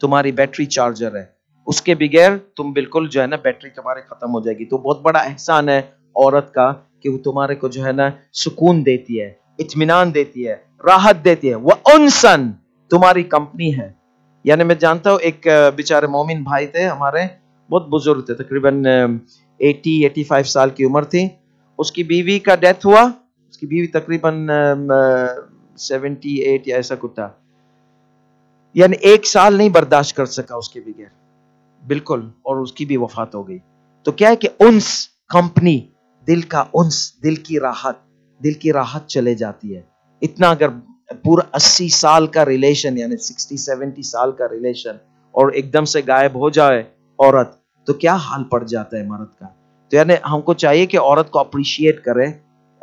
تمہاری بیٹری چارجر ہے۔ اس کے بغیر تم بالکل جو ہے نا بیٹری تمہارے ختم ہو جائے گی۔ تو بہت بڑا احسان ہے عورت کا کہ وہ تمہارے کو جو ہے نا سکون دیتی ہے، اطمینان دیتی ہے، راحت دیتی ہے۔ وہ انسن تمہاری کمپنی ہے۔ یعنی میں جانتا ہوں ایک بیچارے مومن بھائی تھے ہمارے، بہت بزرگ تھے، تقریباً ایٹی ایٹی فائیو سال کی عمر تھی۔ اس کی بیوی کا ڈیتھ ہوا۔ اس کی بیوی تقریباً سیونٹی ایٹ یا ایسا کچھ تھا یعنی ایک سال نہیں برداشت کر سکا اس کے بغیر۔ بالکل، اور اس کی بھی وفات ہو گئی۔ تو کیا ہے کہ انس کمپنی دل کا انس، دل کی راحت، دل کی راحت چلے جاتی ہے۔ اتنا اگر پورا اسی سال کا ریلیشن یعنی سکسٹی سیونٹی سال کا ریلیشن اور ایک دم سے غائب ہو جائے عورت، تو کیا حال پڑ جاتا ہے مرد کا؟ تو یعنی ہم کو چاہیے کہ عورت کو اپریشیٹ کرے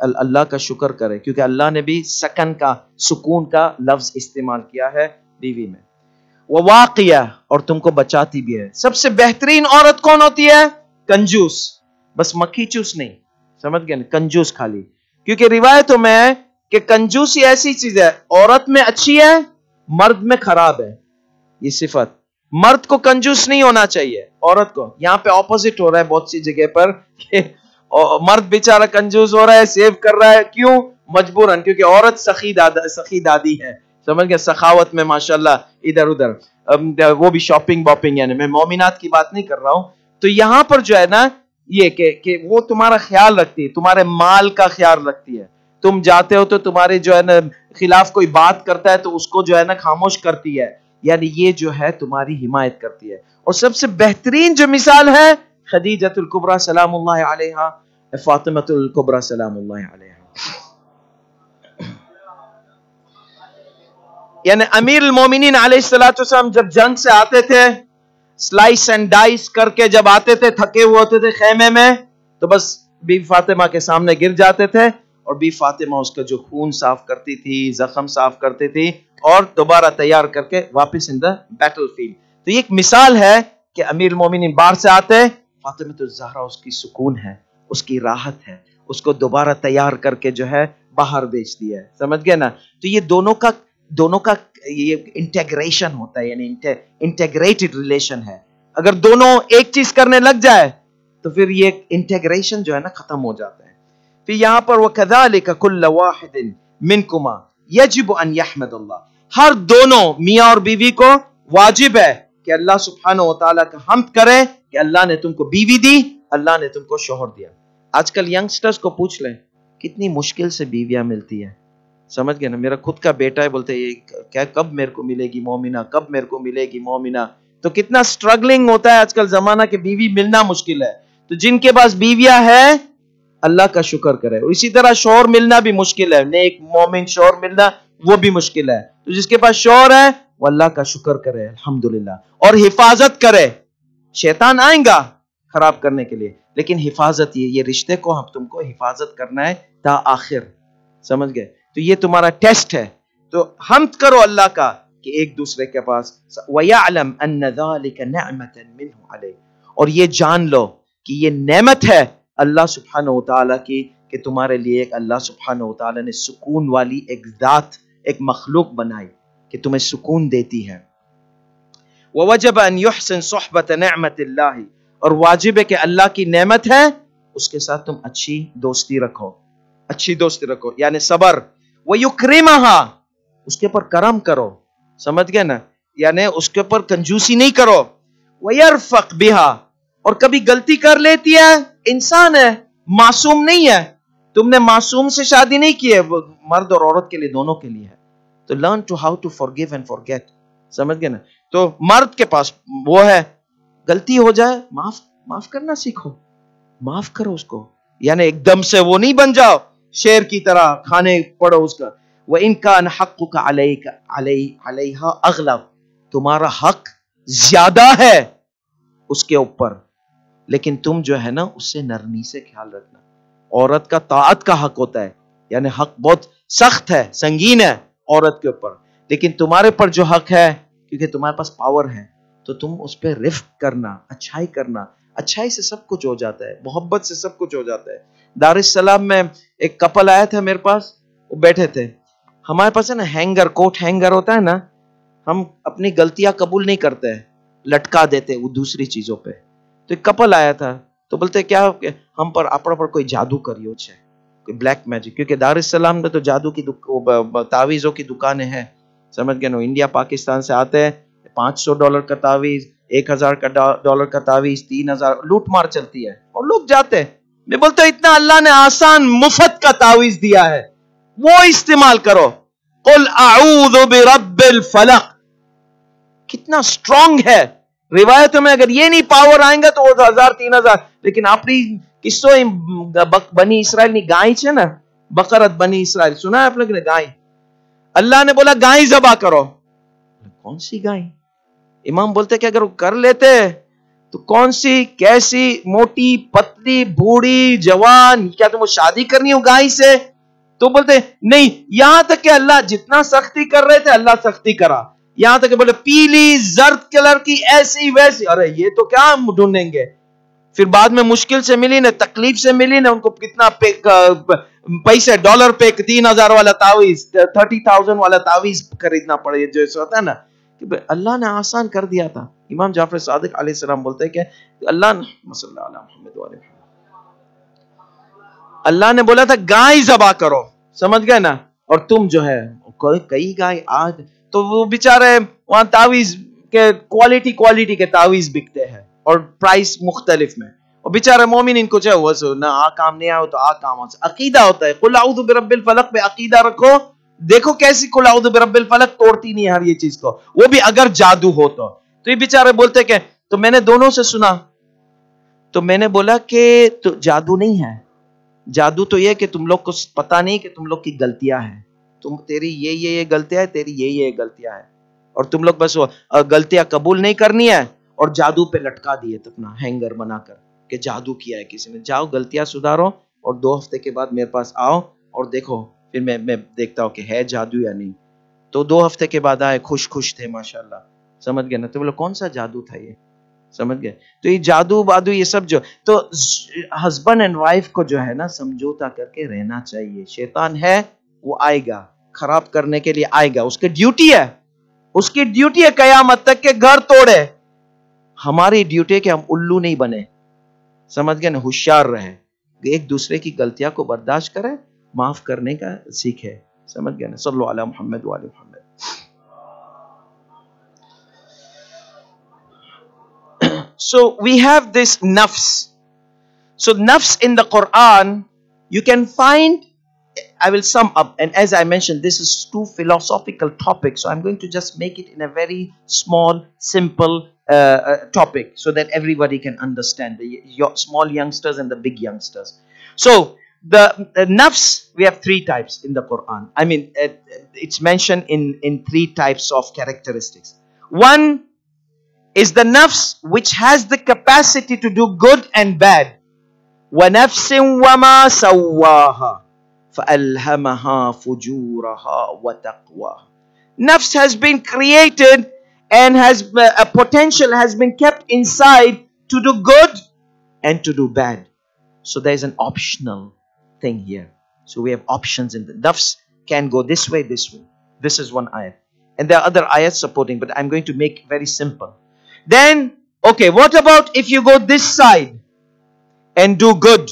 اللہ کا شکر کرے، کیونکہ اللہ نے بھی سکن کا، سکون کا لفظ استعمال کیا ہے بیوی میں۔ وہ واقعہ اور تم کو بچاتی بھی ہے۔ سب سے بہترین عورت کون ہوتی ہے؟ کنجوس۔ بس مکھی چوس نہیں، سمجھ گئے کنجوس خالی۔ کیونکہ روایتوں میں کہ کنجوسی ایسی چیز ہے، عورت میں اچھی ہے، مرد میں خراب ہے۔ یہ صفت۔ مرد کو کنجوس نہیں ہونا چاہیے، عورت کو۔ یہاں پہ اپوزٹ ہو رہا ہے بہت سی جگہ پر کہ مرد بیچارہ کنجوس ہو رہا ہے، سیو کر رہا ہے۔ کیوں؟ مجبوراً، کیونکہ عورت سخی دادا سخی دادی ہے۔ سمجھ گئے؟ سخاوت میں ماشاءاللہ ادھر ادھر۔ وہ بھی شاپنگ واپنگ یعنی میں مومنات کی بات نہیں کر رہا ہوں۔ تو یہاں پر جو ہے نا یہ کہ, کہ وہ تمہارا خیال رکھتی ہے تمہارے مال کا خیال رکھتی ہے۔ تم جاتے ہو تو تمہارے جو ہے نا خلاف کوئی بات کرتا ہے تو اس کو جو ہے نا خاموش کرتی ہے۔ یعنی یہ جو ہے تمہاری حمایت کرتی ہے۔ اور سب سے بہترین جو مثال ہے خدیجت القبرہ سلام اللہ علیہ فاطمت القبرہ سلام اللہ علیہ یعنی امیر المومنین علیہ السلام جب جنگ سے آتے تھے سلائس اینڈ ڈائس کر کے جب آتے تھے، تھکے ہوئے ہوتے تھے خیمے میں، تو بس بی فاطمہ کے سامنے گر جاتے تھے اور بی فاطمہ اس کا جو خون صاف کرتی تھی، زخم صاف کرتی تھی اور دوبارہ تیار کر کے واپس ان دا بیٹل فیلڈ تو یہ ایک مثال ہے کہ امیر المومنین باہر سے آتے، فاطمہ تو زہرا اس کی سکون ہے، اس کی راحت ہے، اس کو دوبارہ تیار کر کے جو ہے باہر بیچ دیا ہے۔ سمجھ گئے نا؟ تو یہ دونوں کا دونوں کا یہ انٹیگریشن ہوتا ہے یعنی انٹیگریٹڈ ریلیشن ہے۔ اگر دونوں ایک چیز کرنے لگ جائے، تو پھر یہ انٹیگریشن جو ہے نا ختم ہو جاتا ہے۔ پھر یہاں پر وہ كَذَلِكَ كُلَّ وَاحِدٍ مِنْكُمَا يَجِبُ أَنْ يَحْمَدَ اللَّهِ۔ ہر دونوں میاں اور بیوی کو واجب ہے کہ اللہ سبحانہ و تعالیٰ کا حمد کرے کہ اللہ نے تم کو بیوی دی، اللہ نے تم کو شوہر دیا۔ آج کل ینگسٹرز کو پوچھ لیں، کتنی مشکل سے بیویاں ملتی ہیں۔ سمجھ گئے نا؟ میرا خود کا بیٹا ہے، بولتے یہ کیا، کب میرے کو ملے گی مومنہ؟ کب میرے کو ملے گی مومنہ؟ تو کتنا سٹرگلنگ ہوتا ہے آج کل زمانہ کہ بیوی ملنا مشکل ہے۔ تو جن کے پاس بیویاں ہے اللہ کا شکر کرے۔ اور اسی طرح شور ملنا بھی مشکل ہے۔ نیک مومن شور ملنا وہ بھی مشکل ہے۔ تو جس کے پاس شور ہے، وہ اللہ کا شکر کرے، الحمدللہ۔ اور حفاظت کرے۔ شیطان آئیں گا خراب کرنے کے لیے، لیکن حفاظت یہ یہ رشتے کو ہم، تم کو حفاظت کرنا ہے تا آخر۔ سمجھ گئے؟ تو یہ تمہارا ٹیسٹ ہے۔ تو حمد کرو اللہ کا کہ ایک دوسرے کے پاس وَيَعْلَمْ أَنَّ ذَلِكَ نِعْمَةً مِّنْهُ عَلَيْهِ۔ اور یہ جان لو کہ یہ نعمت ہے اللہ سبحانہ وتعالی کی کہ تمہارے لیے ایک اللہ سبحانہ وتعالی نے سکون والی ایک ذات، ایک مخلوق بنائی کہ تمہیں سکون دیتی ہے۔ وَوَجَبَ أَن يُحْسِن صُحْبَةَ نِعْمَةِ اللَّهِ۔ اور واجب ہے کہ اللہ کی نعمت ہے، اس کے ساتھ تم اچھی دوستی رکھو۔ اچھی دوستی رکھو یعنی صبر۔ وَيُكْرِمَهَا اس کے پر کرم کرو۔ سمجھ گئے نا؟ یعنی اس کے اوپر کنجوسی نہیں کرو۔ وَيَرْفَقْ بِهَا اور کبھی غلطی کر لیتی ہے؟ انسان ہے، معصوم نہیں ہے۔ تم نے معصوم سے شادی نہیں کی ہے مرد اور عورت کے لیے، دونوں کے لیے ہے۔ تو learn to how to forgive and forget سمجھ گئے نا؟ تو مرد کے پاس وہ ہے۔ غلطی ہو جائے، معاف معاف کرنا سیکھو۔ معاف کرو اس کو۔ یعنی ایک دم سے وہ نہیں بن جاؤ۔ شیر کی طرح کھانے پڑو اس کا۔ وہ ان کا حق کا علیہ اغلب، تمہارا حق زیادہ ہے اس کے اوپر۔ لیکن تم جو ہے نا، اس سے نرمی سے خیال رکھنا۔ عورت کا طاعت کا حق ہوتا ہے یعنی حق بہت سخت ہے، سنگین ہے عورت کے اوپر۔ لیکن تمہارے پر جو حق ہے، کیونکہ تمہارے پاس پاور ہے، تو تم اس پہ رفق کرنا، اچھائی کرنا۔ اچھائی سے سب کچھ ہو جاتا ہے، محبت سے سب کچھ ہو جاتا ہے۔ دار السلام میں ایک کپل آیا تھا میرے پاس، وہ بیٹھے تھے۔ ہمارے پاس ہے نا ہینگر کوٹ ہینگر ہوتا ہے نا، ہم اپنی غلطیاں قبول نہیں کرتے، لٹکا دیتے وہ دوسری چیزوں پہ۔ تو ایک کپل آیا تھا، تو بولتے کیا ہم پر اپنا پر کوئی جادو کریو چھے کوئی بلیک میجک کیونکہ دار السلام میں تو جادو کی تعویذوں کی دکانیں ہیں۔ سمجھ گئے نا، انڈیا، پاکستان سے آتے ہیں، پانچ سو ڈالر کا تعویذ، ایک ہزار کا ڈالر کا تعویذ، تین ہزار، لوٹ مار چلتی ہے۔ اور لوگ جاتے ہیں۔ میں بولتا ہوں، اتنا اللہ نے آسان مفت کا تعویذ دیا ہے۔ وہ استعمال کرو۔ قل اعوذ برب الفلق۔ کتنا سٹرونگ ہے۔ روایتوں میں اگر یہ نہیں پاور آئیں گا تو وہ ہزار، تین ہزار۔ لیکن اپنی قصوں بنی اسرائیل نہیں، گائیں چھے نا۔ بقرت بنی اسرائیل۔ سنا ہے آپ لوگ نے گائیں۔ اللہ نے بولا، گائیں ذبح کرو۔ کون سی گائیں؟ امام بولتے کہ اگر وہ کر لیتے تو کون سی کیسی موٹی پتلی بوڑھی جوان، کیا تم شادی کرنی ہو گائیں سے؟ تو بولتے، نہیں، یہاں تک کہ اللہ جتنا سختی کر رہے تھے، اللہ سختی کرا۔ یہاں تک کہ بولے، پیلی زرد کلر کی ایسی ویسی۔ ارے، یہ تو کیا ہم ڈھونڈیں گے؟ پھر بعد میں مشکل سے ملی نا تکلیف سے ملی نا ان کو کتنا پیسے، ڈالر پہ تین ہزار والا تعویز تھرٹی تھاؤزینڈ والا تعویز خریدنا پڑے، جو ہوتا ہے نا، کہ اللہ نے آسان کر دیا تھا۔ امام جعفر صادق علیہ السلام بولتے ہیں کہ اللہ نے صلی اللہ محمد علیہ اللہ نے بولا تھا، گائے ذبح کرو۔ سمجھ گئے نا؟ اور تم جو ہے کئی گائے آج تو وہ بیچارے وہاں تعویز کے کوالٹی کوالٹی کے تعویز بکتے ہیں اور پرائس مختلف میں۔ اور بیچارے مومن ان کو چاہے وہ سو نہ، آ کام نہیں آؤ تو آ کام آ عقیدہ ہوتا ہے۔ قل اعوذ برب الفلق پہ عقیدہ رکھو۔ دیکھو کیسی قل اعوذ برب الفلق توڑتی نہیں ہر یہ چیز کو۔ وہ بھی اگر جادو ہو تو۔ تو یہ بیچارے بولتے کہ تو میں نے دونوں سے سنا۔ تو میں نے بولا کہ تو جادو نہیں ہے۔ جادو تو یہ کہ تم لوگ کو پتا نہیں کہ تم لوگ کی غلطیاں ہیں۔ تم تیری یہ یہ یہ غلطیاں ہے تیری یہ یہ غلطیاں ہیں۔ اور تم لوگ بس غلطیاں قبول نہیں کرنی ہے اور جادو پہ لٹکا دیے اپنا ہینگر بنا کر کہ جادو کیا ہے کسی نے۔ جاؤ غلطیاں سدھارو اور دو ہفتے کے بعد میرے پاس آؤ اور دیکھو، پھر میں میں دیکھتا ہوں کہ ہے جادو یا نہیں۔ تو دو ہفتے کے بعد آئے، خوش خوش تھے ماشاء اللہ سمجھ گئے نا؟ تو بولے کون سا جادو تھا یہ؟ سمجھ گئے؟ تو یہ جادو بادو یہ سب جو، تو ہسبینڈ اینڈ وائف کو جو ہے نا سمجھوتا کر کے رہنا چاہیے۔ شیطان ہے، وہ آئے گا۔ خراب کرنے کے لیے آئے گا۔ اس کی ڈیوٹی ہے۔ اس کی ڈیوٹی ہے قیامت تک کے گھر توڑے۔ ہماری ڈیوٹی ہے کہ ہم الو نہیں بنے۔ سمجھ گئے نا؟ ہوشیار رہے۔ ایک دوسرے کی غلطیاں کو برداشت کرے، معاف کرنے کا سیکھے۔ سمجھ گئے نا؟ صلی اللہ علیہ محمد والے محمد۔ So we have this nafs. So nafs in the Quran, you can find I will sum up, and as I mentioned, this is too philosophical topic, so I'm going to just make it in a very small, simple uh, uh, topic, so that everybody can understand the small youngsters and the big youngsters. So the, the nafs, we have three types in the Quran. I mean, uh, it's mentioned in in three types of characteristics. One is the nafs which has the capacity to do good and bad. وَنَفْسٍ وَمَا سَوَّاهَا فَأَلْهَمَهَا فُجُورَهَا وَتَقْوَاهَا Nafs has been created and has uh, a potential has been kept inside to do good and to do bad. So there is an optional thing here. So we have options in the nafs can go this way, this way. This is one ayat. And there are other ayats supporting, but I'm going to make very simple. Then, okay, what about if you go this side and do good?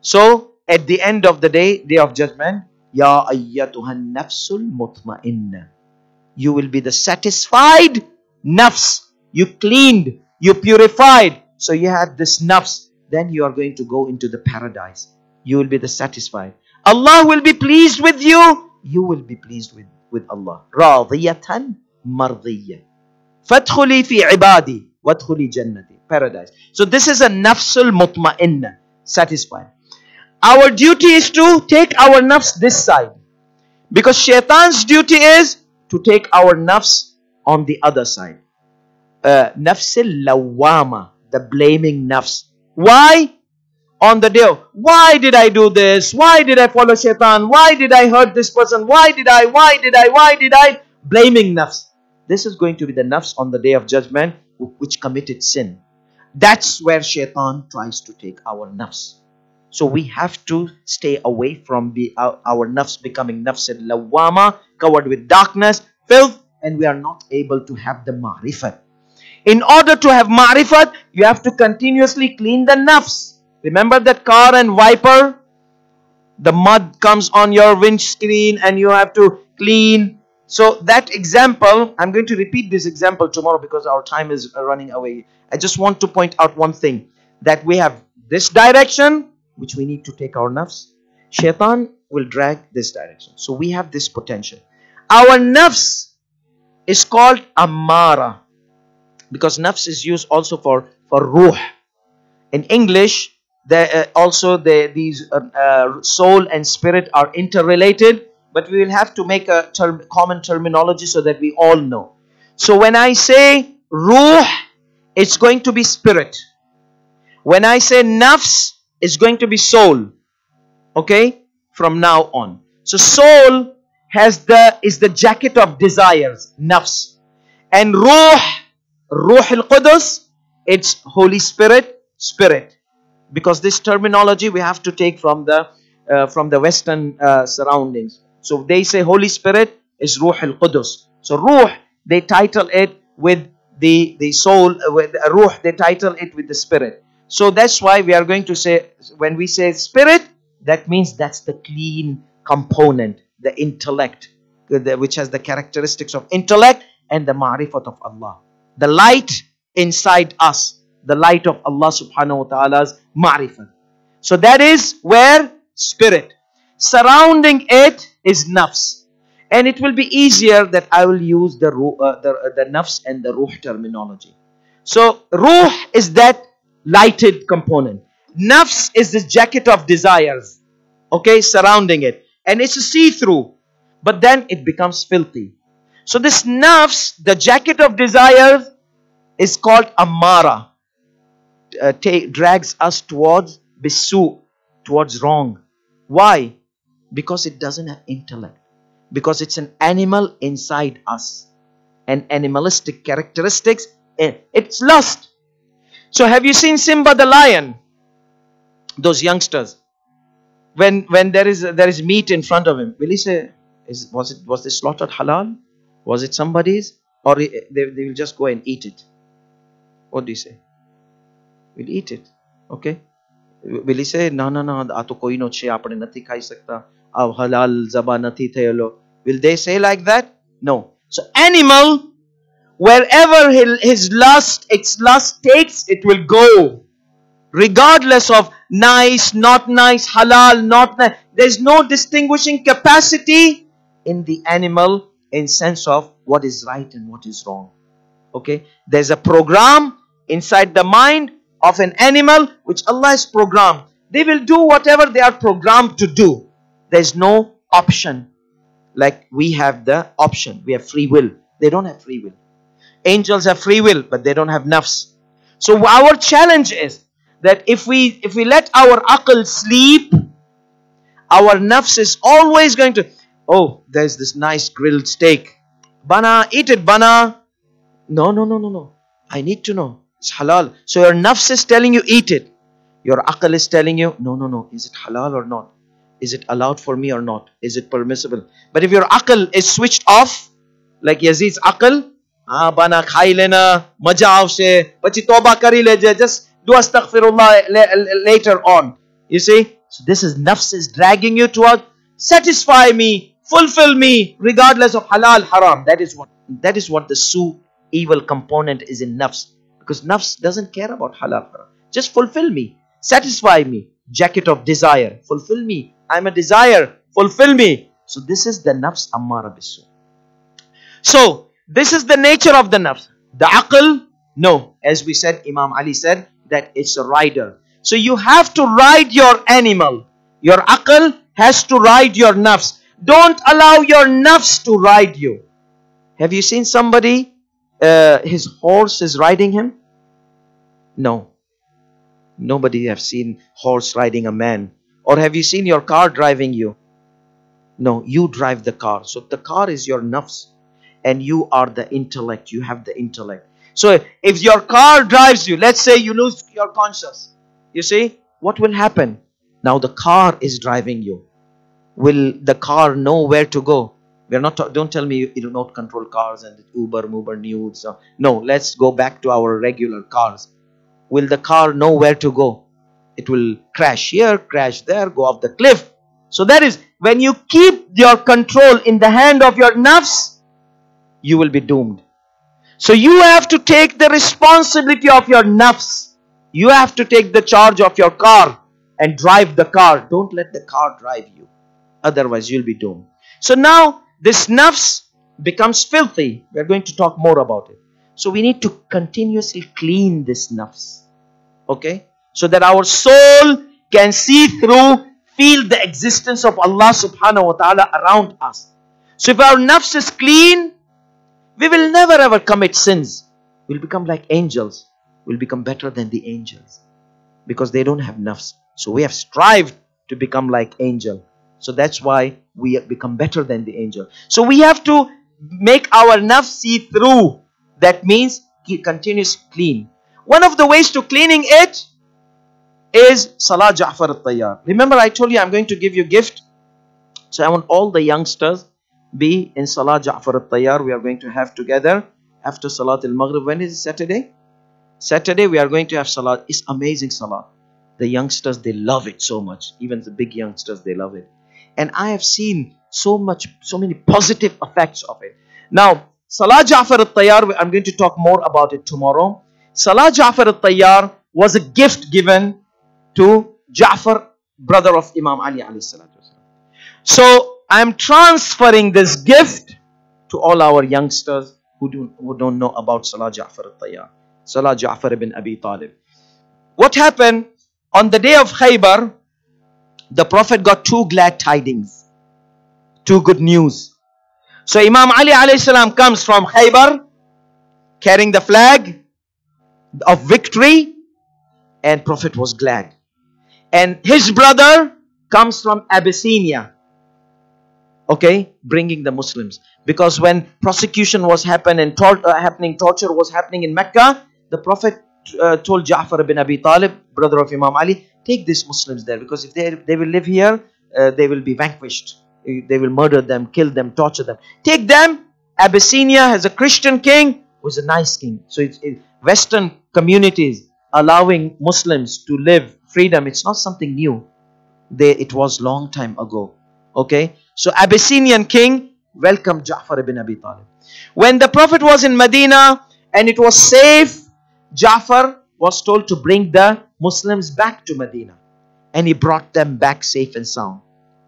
So, at the end of the day, day of judgment, Ya ayyatuhan nafsul mutma'inna. You will be the satisfied nafs. You cleaned, you purified. So you have this nafs. Then you are going to go into the paradise. You will be the satisfied. Allah will be pleased with you. You will be pleased with, with Allah. Radiyatan mardiyya. Fadkhuli fi ibadi. Wadkhuli jannati. Paradise. So this is a nafsul mutma'inna. Satisfied. Our duty is to take our nafs this side. Because shaitan's duty is to take our nafs on the other side. Uh, lawama, the blaming nafs. Why? On the of, why did I do this? Why did I follow shaitan? Why did I hurt this person? Why did I? Why did I? Why did I? Blaming nafs. This is going to be the nafs on the day of judgment which committed sin. That's where shaitan tries to take our nafs. So we have to stay away from our, uh, our nafs becoming nafs lawama, covered with darkness, filth, and we are not able to have the ma'rifat. In order to have ma'rifat, you have to continuously clean the nafs. Remember that car and wiper? The mud comes on your windscreen and you have to clean. So that example, I'm going to repeat this example tomorrow because our time is running away. I just want to point out one thing that we have this direction which we need to take our nafs. Shaitan will drag this direction. So we have this potential. Our nafs is called amara because nafs is used also for, for ruh. In English, there uh, also the, these uh, uh, soul and spirit are interrelated, but we will have to make a term, common terminology so that we all know. So when I say ruh, it's going to be spirit. When I say nafs, it's going to be soul. Okay? From now on. So soul has the is the jacket of desires, nafs. And ruh, ruh al-qudus, it's Holy Spirit, spirit. Because this terminology we have to take from the uh, from the Western uh, surroundings. So they say Holy Spirit is Ruh al-Qudus. So Ruh, they title it with the, the soul, uh, with Ruh, they title it with the Spirit. So that's why we are going to say, when we say Spirit, that means that's the clean component, the intellect, which has the characteristics of intellect and the ma'rifat of Allah. The light inside us, the light of Allah subhanahu wa ta'ala's ma'rifat. So that is where spirit. Surrounding it is nafs. And it will be easier that I will use the, uh, the, uh, the nafs and the ruh terminology. So ruh is that lighted component. Nafs is this jacket of desires, okay, surrounding it. And it's a see-through, but then it becomes filthy. So this nafs, the jacket of desires, is called amara. Uh, drags us towards bisu, towards wrong. Why? Because it doesn't have intellect. Because it's an animal inside us. And animalistic characteristics. It's lust. So have you seen Simba the lion? Those youngsters. When when there is there is meat in front of him, will he say, is, was it was this slaughtered halal? Was it somebody's? Or they, they will just go and eat it? What do you say? We'll eat it. Okay? Will he say, no, no, no, આ તો કોઈનો છે આપણે નથી ખાઈ શકતા of halal zabanati. Will they say like that? No. So animal, wherever his lust, its lust takes, it will go. Regardless of nice, not nice, halal, not nice. There's no distinguishing capacity in the animal in sense of what is right and what is wrong. Okay? There's a program inside the mind of an animal which Allah has programmed. They will do whatever they are programmed to do. There's no option. Like we have the option, we have free will. They don't have free will. Angels have free will, but they don't have nafs. So our challenge is that if we if we let our akal sleep, our nafs is always going to oh, there's this nice grilled steak. Bana, eat it, Bana. No, no, no, no, no. I need to know. It's halal. So your nafs is telling you eat it. Your akal is telling you, no, no, no. Is it halal or not? Is it allowed for me or not? Is it permissible? But if your akal is switched off, like Yazid's akal, ah, bana khai lena, maja pachi toba kari leje, just do astaghfirullah later on. You see? So this is nafs is dragging you towards satisfy me, fulfill me, regardless of halal, haram. That is what that is what the su evil component is in nafs. Because nafs doesn't care about halal, haram. Just fulfill me, satisfy me. Jacket of desire, fulfill me. I'm a desire, fulfill me. So this is the nafs ammara bisu. So this is the nature of the nafs. The aql, no. As we said, Imam Ali said that it's a rider. So you have to ride your animal. Your aql has to ride your nafs. Don't allow your nafs to ride you. Have you seen somebody, uh, his horse is riding him? No. Nobody have seen horse riding a man. Or have you seen your car driving you? No, you drive the car. So the car is your nafs and you are the intellect. You have the intellect. So if your car drives you, let's say you lose your conscious, you see, what will happen? Now the car is driving you. Will the car know where to go? We're not. Don't tell me you don't control cars and Uber, Uber, Nudes. No, let's go back to our regular cars. Will the car know where to go? It will crash here, crash there, go off the cliff. So that is when you keep your control in the hand of your nafs, you will be doomed. So you have to take the responsibility of your nafs. You have to take the charge of your car and drive the car. Don't let the car drive you. Otherwise, you'll be doomed. So now this nafs becomes filthy. We're going to talk more about it. So we need to continuously clean this nafs. Okay? So that our soul can see through, feel the existence of Allah subhanahu wa ta'ala around us. So if our nafs is clean, we will never ever commit sins. We'll become like angels. We'll become better than the angels. Because they don't have nafs. So we have strived to become like angel. So that's why we have become better than the angel. So we have to make our nafs see through. That means keep continuous clean. One of the ways to cleaning it is Salah Ja'far al-Tayyar. Remember I told you I'm going to give you a gift. So I want all the youngsters be in Salah Ja'far al-Tayyar. We are going to have together after Salat al-Maghrib. When is it? Saturday? Saturday we are going to have Salah. It's amazing Salah. The youngsters, they love it so much. Even the big youngsters, they love it. And I have seen so much, so many positive effects of it. Now, Salah Ja'far al-Tayyar, I'm going to talk more about it tomorrow. Salah Ja'far al-Tayyar was a gift given to Ja'far, brother of Imam Ali So, I'm transferring this gift to all our youngsters who, do, who don't know about Salah Ja'far al-Tayyar. Salah Ja'far ibn Abi Talib. What happened on the day of Khaybar? The Prophet got two glad tidings, two good news. So Imam Ali alayhi comes from Khaybar carrying the flag of victory and Prophet was glad. And his brother comes from Abyssinia. Okay, bringing the Muslims. Because when prosecution was happen and tor- uh, happening, torture was happening in Mecca, the Prophet uh, told Ja'far ibn Abi Talib, brother of Imam Ali, take these Muslims there because if they, they will live here, uh, they will be vanquished. They will murder them, kill them, torture them. Take them. Abyssinia has a Christian king who is a nice king. So it's it, Western communities allowing Muslims to live freedom. It's not something new. They, it was long time ago. Okay. So Abyssinian king welcomed Ja'far ibn Abi Talib. When the Prophet was in Medina and it was safe, Ja'far was told to bring the Muslims back to Medina. and he brought them back safe and sound.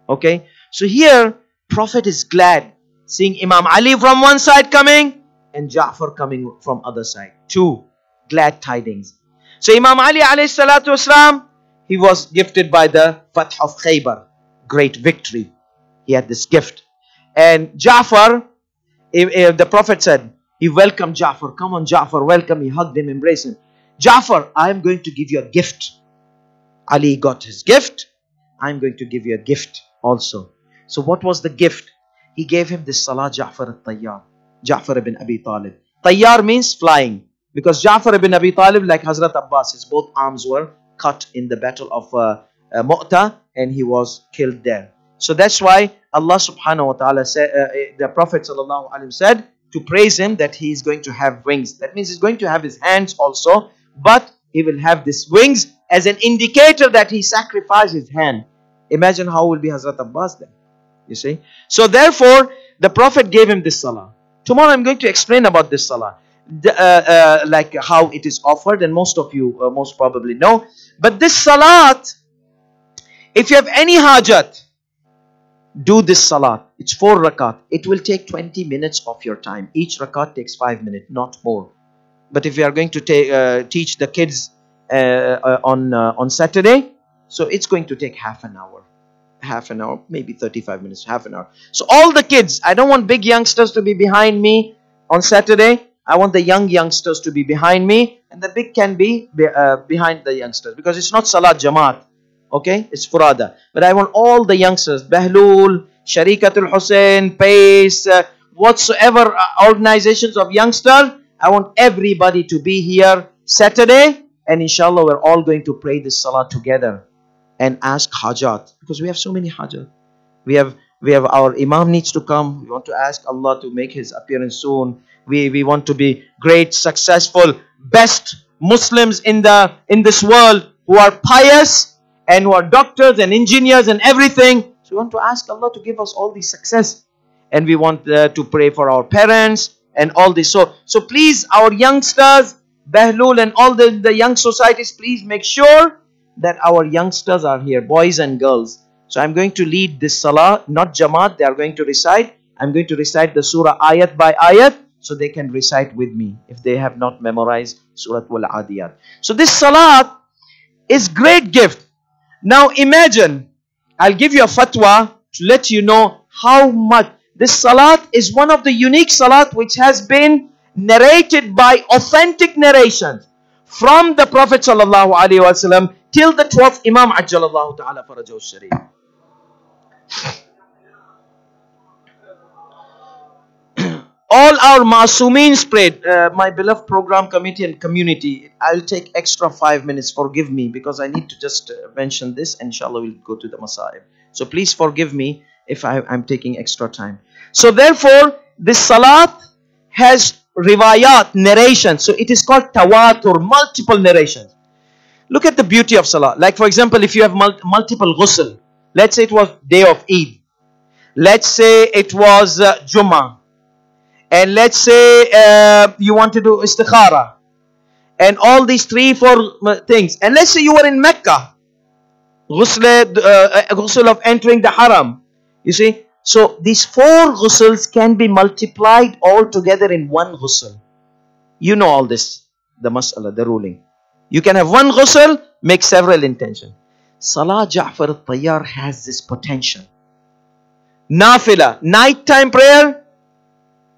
Okay, so here Prophet is glad seeing Imam Ali from one side coming and Ja'far coming from other side. Two glad tidings. So Imam Ali alayhi salatu wasalam, he was gifted by the Fath of Khaybar, great victory. He had this gift. And Ja'far, if, if the Prophet said, he welcomed Ja'far, come on Ja'far, welcome. He hugged him, embraced him. Ja'far, I am going to give you a gift. Ali got his gift. I'm going to give you a gift also. So what was the gift? He gave him this Salah Ja'far al-Tayyar. Ja'far ibn Abi Talib. Tayyar means flying. Because Ja'far ibn Abi Talib, like Hazrat Abbas, his both arms were cut in the battle of uh, uh, Mu'ta and he was killed there. So that's why Allah subhanahu wa ta'ala said, uh, uh, the Prophet sallallahu said to praise him that he is going to have wings. That means he's going to have his hands also, but he will have these wings as an indicator that he sacrificed his hand. Imagine how will be Hazrat Abbas then. You see? So therefore, the Prophet gave him this salah. Tomorrow I'm going to explain about this salah. Uh, uh, like how it is offered and most of you uh, most probably know. But this salat, if you have any hajat, do this salat. It's four rakat. It will take 20 minutes of your time. Each rakat takes five minutes, not more. But if you are going to take, uh, teach the kids uh, uh, on on Saturday, so it's going to take half an hour, half an hour, maybe 35 minutes, half an hour. So all the kids, I don't want big youngsters to be behind me on Saturday. I want the young youngsters to be behind me, and the big can be, be uh, behind the youngsters because it's not Salat Jamaat, okay? It's Furada. But I want all the youngsters, Bahlul, Sharikatul Hussein, PACE, uh, whatsoever uh, organizations of youngsters, I want everybody to be here Saturday, and inshallah, we're all going to pray this Salah together and ask hajat because we have so many hajat. We have we have our imam needs to come. We want to ask Allah to make his appearance soon. We we want to be great, successful, best Muslims in the in this world who are pious and who are doctors and engineers and everything. So we want to ask Allah to give us all the success, and we want uh, to pray for our parents and all this. So so please, our youngsters, Bahlul and all the the young societies, please make sure that our youngsters are here, boys and girls. So I'm going to lead this salah, not Jamaat, they are going to recite. I'm going to recite the surah ayat by ayat so they can recite with me if they have not memorized Surah Al Adiyat. So this salat is great gift. Now imagine, I'll give you a fatwa to let you know how much this salat is one of the unique salat which has been narrated by authentic narrations from the Prophet sallallahu alaihi wasallam till the 12th Imam Ajjalallahu Ta'ala Farajahu Sharif. All our Masumeens prayed. Uh, my beloved program committee and community, I'll take extra five minutes. Forgive me because I need to just uh, mention this. Inshallah, we'll go to the Masaib. So please forgive me if I, I'm taking extra time. So therefore, this Salat has riwayat, narration. So it is called tawatur, multiple narrations. Look at the beauty of Salah. Like for example, if you have mul multiple ghusl, let's say it was day of Eid. Let's say it was uh, Jummah. And let's say uh, you want to do istikhara. And all these three, four things. And let's say you were in Mecca. Ghusl, uh, ghusl of entering the haram. You see? So these four ghusls can be multiplied all together in one ghusl. You know all this, the mas'ala, the ruling. You can have one ghusl, make several intentions. Salah Ja'far al-Tayyar has this potential. Nafila, nighttime prayer,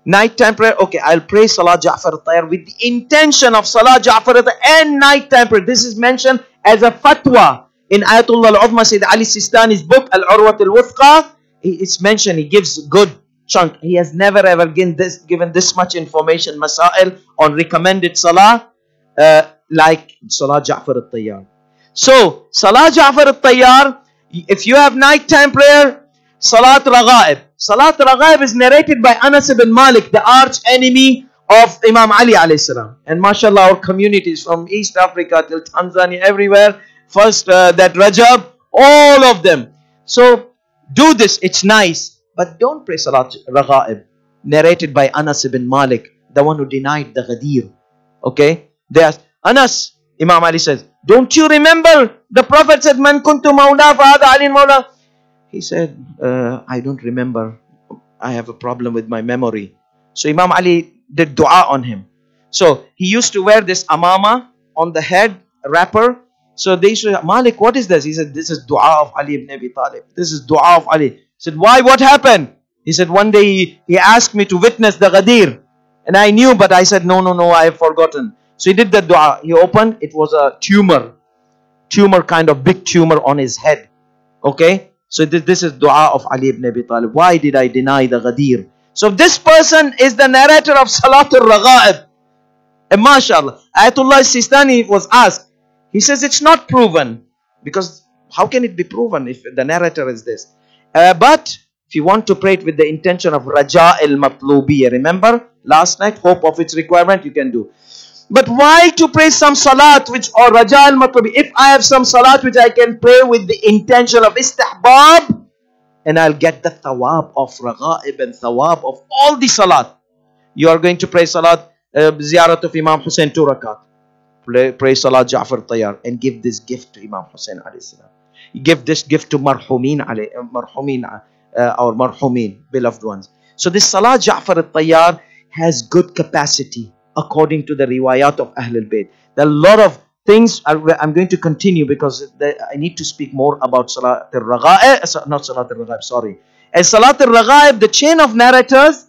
nighttime prayer. Okay, I'll pray Salah Ja'far al-Tayyar with the intention of Salah Ja'far and nighttime prayer. This is mentioned as a fatwa in Ayatullah al-Uzma Sayyid Ali Sistani's book, Al-Urwat al-Wuthqa. It's mentioned, he gives good chunk. He has never ever given this, given this much information, masail on recommended Salah. Uh, like Salah Ja'far al-Tayyar. So, Salah Ja'far al-Tayyar, if you have nighttime prayer, Salat Raghaib. Salat Raghaib is narrated by Anas ibn Malik, the arch enemy of Imam Ali alayhi salam. And mashallah, our communities from East Africa till Tanzania, everywhere, first uh, that Rajab, all of them. So, do this, it's nice. But don't pray Salat Raghaib, narrated by Anas ibn Malik, the one who denied the Ghadir. Okay? There's Anas, Imam Ali says, Don't you remember? The Prophet said, Man kuntu mawla fahada Ali mawla. He said, uh, I don't remember. I have a problem with my memory. So Imam Ali did dua on him. So he used to wear this amama on the head, wrapper. So they to, Malik, what is this? He said, This is dua of Ali ibn Abi Talib. This is dua of Ali. He said, Why? What happened? He said, One day he, he asked me to witness the Ghadir. And I knew, but I said, No, no, no, I have forgotten. So he did the dua. He opened, it was a tumor, tumor kind of big tumor on his head. Okay? So this, this is dua of Ali ibn Abi Talib. Why did I deny the Ghadir? So this person is the narrator of Salatul Raghaib. And mashallah, Ayatullah Sistani was asked. He says it's not proven. Because how can it be proven if the narrator is this? Uh, but if you want to pray it with the intention of Raja al Matlubiyya, remember last night, hope of its requirement, you can do. But why to pray some salat which or Raja al Matlubi? If I have some salat which I can pray with the intention of istihbab, and I'll get the thawab of raghaib and thawab of all the salat. You are going to pray salat uh, ziyarat of Imam Hussein two rakat. Pray, pray salat Ja'far Tayyar and give this gift to Imam Hussein alayhi salam. Give this gift to marhumin alayhi, uh, marhumin uh, or marhumin beloved ones. So this salat Ja'far Tayyar has good capacity according to the riwayat of Ahlul Bayt. There are a lot of things I'm going to continue because I need to speak more about Salat al-Raghaib, not Salat al-Raghaib, sorry. As Salat al-Raghaib, the chain of narrators,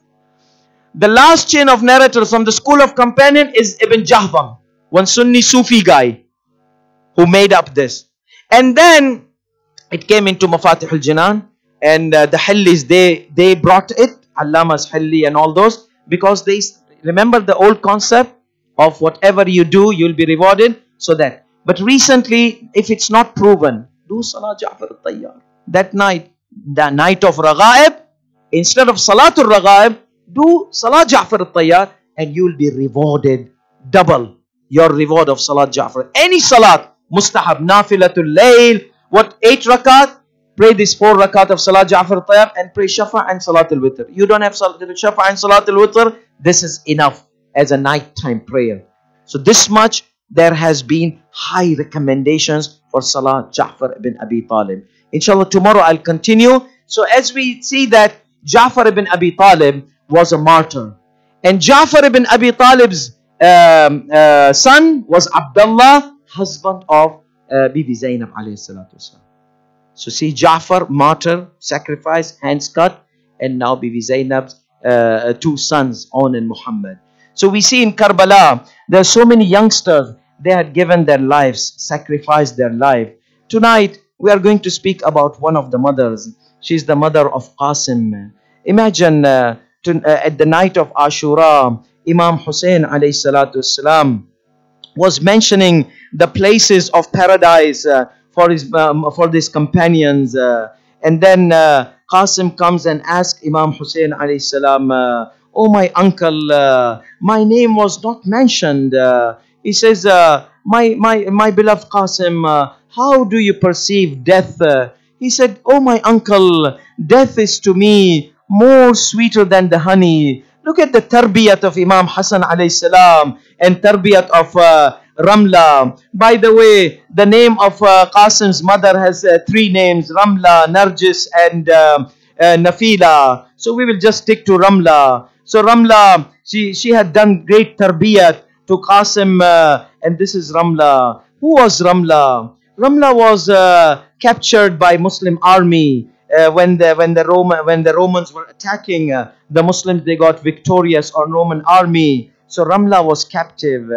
the last chain of narrators from the school of companion is Ibn Jahbam, one Sunni Sufi guy who made up this. And then it came into Mafatih al-Jinan and uh, the Hillis, they, they brought it, Allama's Hilli and all those, because they remember the old concept of whatever you do, you'll be rewarded. So that. But recently, if it's not proven, do Salah Ja'far al-Tayyar. That night, the night of Raghaib, instead of Salatul Raghaib, do Salah Ja'far al-Tayyar and you will be rewarded double your reward of Salat Ja'far. Any Salat, Mustahab, Nafilatul Layl, what, 8 rakat? Pray this 4 rakat of Salah Ja'far al-Tayyar and pray Shafa and Salatul Witr. You don't have Shafa and Salatul Witr, this is enough as a nighttime prayer. So this much there has been high recommendations for Salah Ja'far ibn Abi Talib. Inshallah tomorrow I'll continue. So as we see that Ja'far ibn Abi Talib was a martyr. And Ja'far ibn Abi Talib's um, uh, son was Abdullah, husband of uh, Bibi Zainab alayhi salatu wasalam. So see Ja'far, martyr, sacrifice, hands cut, and now Bibi Zainab's uh, two sons, On and Muhammad. So we see in Karbala, there are so many youngsters, they had given their lives, sacrificed their life. Tonight, we are going to speak about one of the mothers. She's the mother of Qasim. Imagine uh, to, uh, at the night of Ashura, Imam Hussein alayhi salatu was mentioning the places of paradise uh, for his um, for his companions. Uh, and then uh, Qasim comes and asks Imam Hussein alayhi salam, uh, Oh my uncle, my name was not mentioned. He says, my, my, my beloved Qasim, how do you perceive death? He said, Oh my uncle, death is to me more sweeter than the honey. Look at the tarbiyat of Imam Hassan alayhi salam and tarbiyat of uh, Ramla. By the way, the name of uh, Qasim's mother has uh, three names, Ramla, Narjis and uh, uh, Nafila. So we will just stick to Ramla. So Ramla, she, she had done great tarbiyat to Qasim uh, and this is Ramla. Who was Ramla? Ramla was uh, captured by Muslim army when the when the Roman when the Romans were attacking the Muslims they got victorious on Roman army so Ramla was captive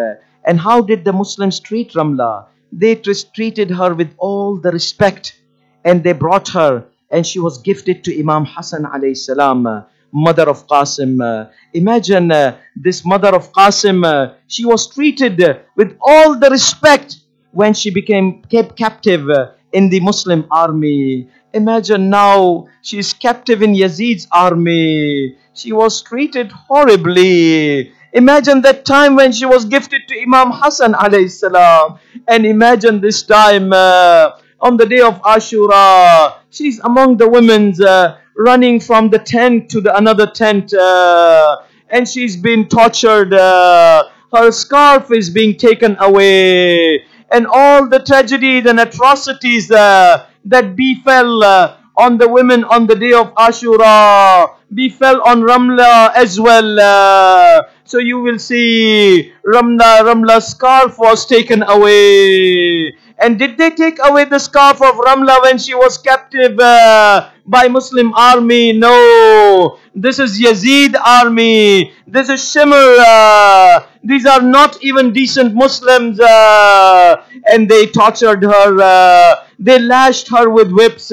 and how did the Muslims treat Ramla they treated her with all the respect and they brought her and she was gifted to Imam Hassan alayhi salam uh, mother of Qasim uh, imagine uh, this mother of Qasim she was treated with all the respect when she became kept captive in the Muslim army Imagine now she is captive in Yazid's army. She was treated horribly. Imagine that time when she was gifted to Imam Hassan alayhi salam. And imagine this time uh, on the day of Ashura. She's among the women uh, running from the tent to the another tent. Uh, and she's been tortured. Uh, her scarf is being taken away. And all the tragedies and atrocities uh, that befell uh, on the women on the day of Ashura befell on Ramla as well. Uh, so you will see Ramla, Ramla's scarf was taken away. And did they take away the scarf of Ramla when she was captive uh, by Muslim army? No. This is Yazid army. This is Shimr. Uh, these are not even decent Muslims. Uh, and they tortured her. Uh, they lashed her with whips.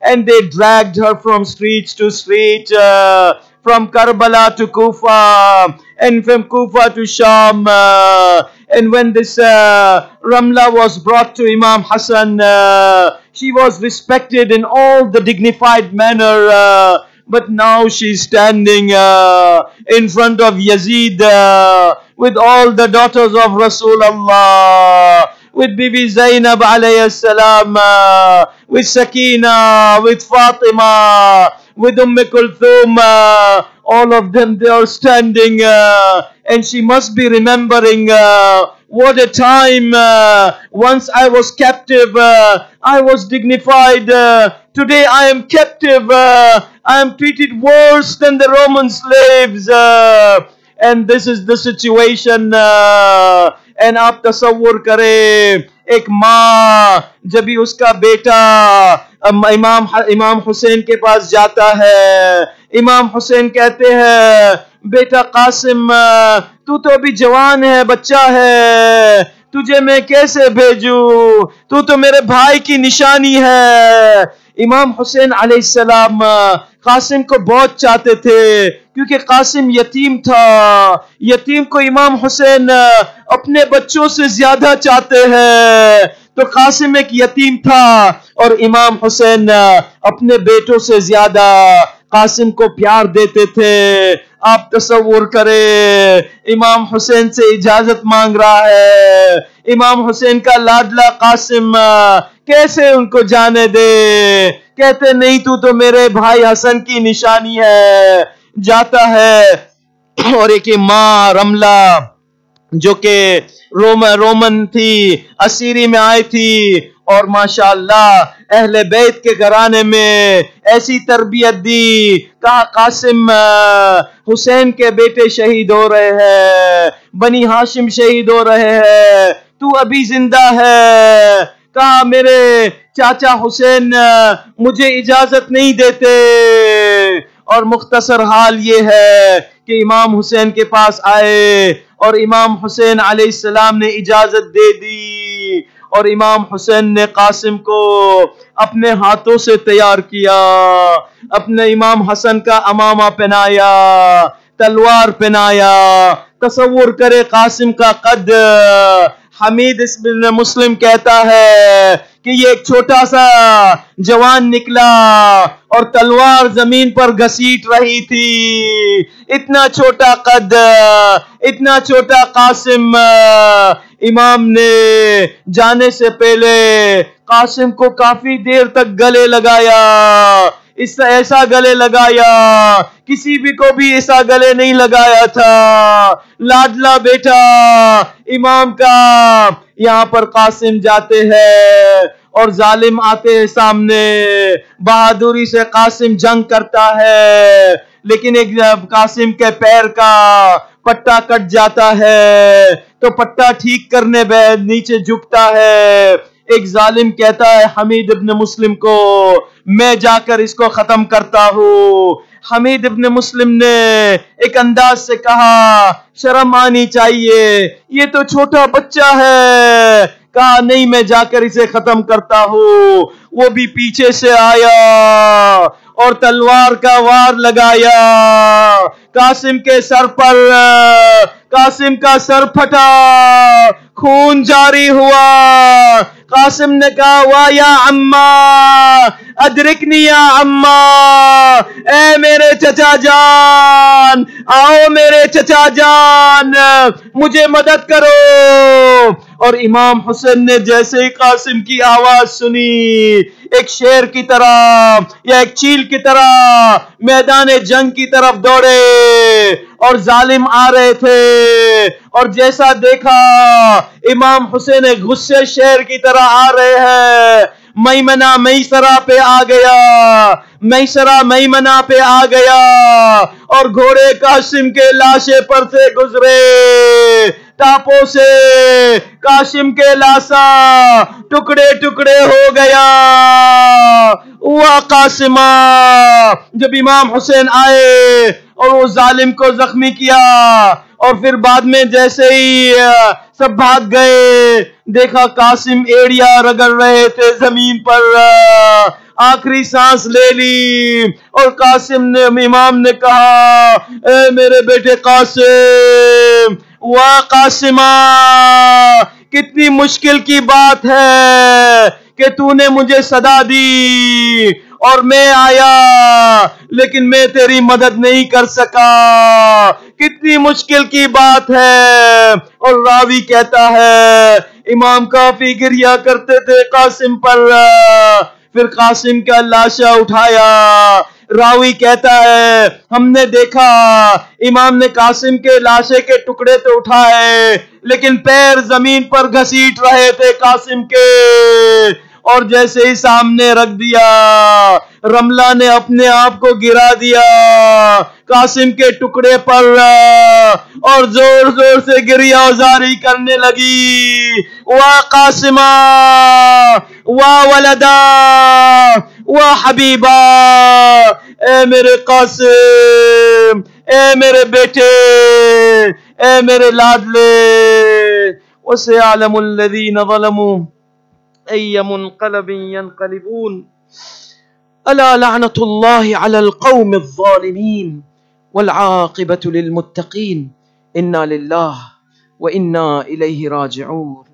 And they dragged her from street to street. Uh, from Karbala to Kufa and from Kufa to Sham. Uh, and when this uh, Ramla was brought to Imam Hassan, uh, she was respected in all the dignified manner. Uh, but now she's standing uh, in front of Yazid uh, with all the daughters of Rasulullah with Bibi Zainab alayhi salam, uh, with Sakina, with Fatima, with Umm Kulthum, uh, all of them they are standing uh, and she must be remembering uh, what a time uh, once I was captive, uh, I was dignified, today I am captive, I am treated worse than the Roman slaves. And this is the situation uh, and آپ تصور کریں ایک ماں جبھی اس کا بیٹا امام امام حسین کے پاس جاتا ہے امام حسین کہتے ہیں بیٹا قاسم تو تو ابھی جوان ہے بچہ ہے تجھے میں کیسے بھیجوں؟ تو تو میرے بھائی کی نشانی ہے۔ امام حسین علیہ السلام قاسم کو بہت چاہتے تھے، کیونکہ قاسم یتیم تھا۔ یتیم کو امام حسین اپنے بچوں سے زیادہ چاہتے ہیں۔ تو قاسم ایک یتیم تھا اور امام حسین اپنے بیٹوں سے زیادہ قاسم کو پیار دیتے تھے۔ آپ تصور کرے امام حسین سے اجازت مانگ رہا ہے۔ امام حسین کا لادلہ قاسم کیسے ان کو جانے دے؟ کہتے نہیں تو تو میرے بھائی حسن کی نشانی ہے، جاتا ہے۔ اور ایک ماں رملہ، جو کہ رومن رومن تھی اسیری میں آئی تھی۔ اور ماشاءاللہ، اہل بیت کے گھرانے میں ایسی تربیت دی۔ کہا، قاسم، حسین کے بیٹے شہید ہو رہے ہیں، بنی ہاشم شہید ہو رہے ہیں۔ تو ابھی زندہ ہے۔ کہا میرے چاچا حسین مجھے اجازت نہیں دیتے۔ اور مختصر حال یہ ہے کہ امام حسین کے پاس آئے اور امام حسین علیہ السلام نے اجازت دے دی۔ اور امام حسین نے قاسم کو اپنے ہاتھوں سے تیار کیا، اپنے امام حسن کا امامہ پہنایا، تلوار پہنایا۔ تصور کرے قاسم کا قد حمید بن مسلم کہتا ہے کہ یہ ایک چھوٹا سا جوان نکلا اور تلوار زمین پر گھسیٹ رہی تھی۔ اتنا چھوٹا قد، اتنا چھوٹا قاسم۔ امام نے جانے سے پہلے قاسم کو کافی دیر تک گلے لگایا۔ اس سے ایسا گلے لگایا، کسی بھی کو بھی ایسا گلے نہیں لگایا تھا۔ لاڈلا بیٹا، امام کا، یہاں پر قاسم جاتے ہیں اور ظالم آتے ہیں سامنے۔ بہادری سے قاسم جنگ کرتا ہے، لیکن ایک قاسم کے پیر کا پٹا کٹ جاتا ہے، تو پٹا ٹھیک کرنے نیچے جھکتا ہے۔ ایک ظالم کہتا ہے، حمید ابن مسلم کو، میں جا کر اس کو ختم کرتا ہوں۔ حمید ابن مسلم نے ایک انداز سے کہا، شرم آنی چاہیے، یہ تو چھوٹا بچہ ہے۔ کہا، نہیں، میں جا کر اسے ختم کرتا ہوں۔ وہ بھی پیچھے سے آیا اور تلوار کا وار لگایا۔ قاسم کے سر پر، قاسم کا سر پھٹا، خون جاری ہوا۔ قاسم نے کہا، وا یا اما ادرکنی یا اما اے میرے چچا جان، آؤ میرے چچا جان، مجھے مدد کرو۔ اور امام حسین نے جیسے ہی قاسم کی آواز سنی، ایک شیر کی طرح یا ایک چیل کی طرح میدان جنگ کی طرف دوڑے۔ اور ظالم آ رہے تھے۔ اور جیسا دیکھا، امام حسین غصے شیر کی طرح آ رہے ہیں۔ میمنا میسرا پہ آ گیا۔ میسرا میمنا پہ آ گیا۔ اور گھوڑے قاسم کے لاشے پر سے گزرے۔ ٹاپوں سے قاسم کے لاسا ٹکڑے ٹکڑے ہو گیا۔ ہوا قاسمہ۔ جب امام حسین آئے اور وہ ظالم کو زخمی کیا اور پھر بعد میں جیسے ہی سب بھاگ گئے، دیکھا قاسم ایڑیا رگڑ رہے تھے زمین پر آخری سانس لے لی اور قاسم نے، امام نے کہا، اے میرے بیٹے قاسم، واہ قاسمہ، کتنی مشکل کی بات ہے کہ تو نے مجھے صدا دی۔ اور میں آیا، لیکن میں تیری مدد نہیں کر سکا۔ کتنی مشکل کی بات ہے۔ اور راوی کہتا ہے، امام کافی گریا کرتے تھے قاسم پر۔ پھر قاسم کا لاشا اٹھایا۔ راوی کہتا ہے، ہم نے دیکھا، امام نے قاسم کے لاشے کے ٹکڑے تو اٹھائے، لیکن پیر زمین پر گھسیٹ رہے تھے قاسم کے۔ اور جیسے ہی سامنے رکھ دیا، رملہ نے اپنے آپ کو گرا دیا۔ قاسم کے ٹکڑے پر، اور زور زور سے گریا ازاری کرنے لگی۔ واہ قاسمہ، واہ ولدا، واہ حبیبہ۔ اے میرے قاسم، اے میرے بیٹے، اے میرے لادلے۔ وسيعلم الذين ظلموا۔ أي منقلب ينقلبون. ألا لعنة الله على القوم الظالمين والعاقبة للمتقين. إنا لله وإنا إليه راجعون.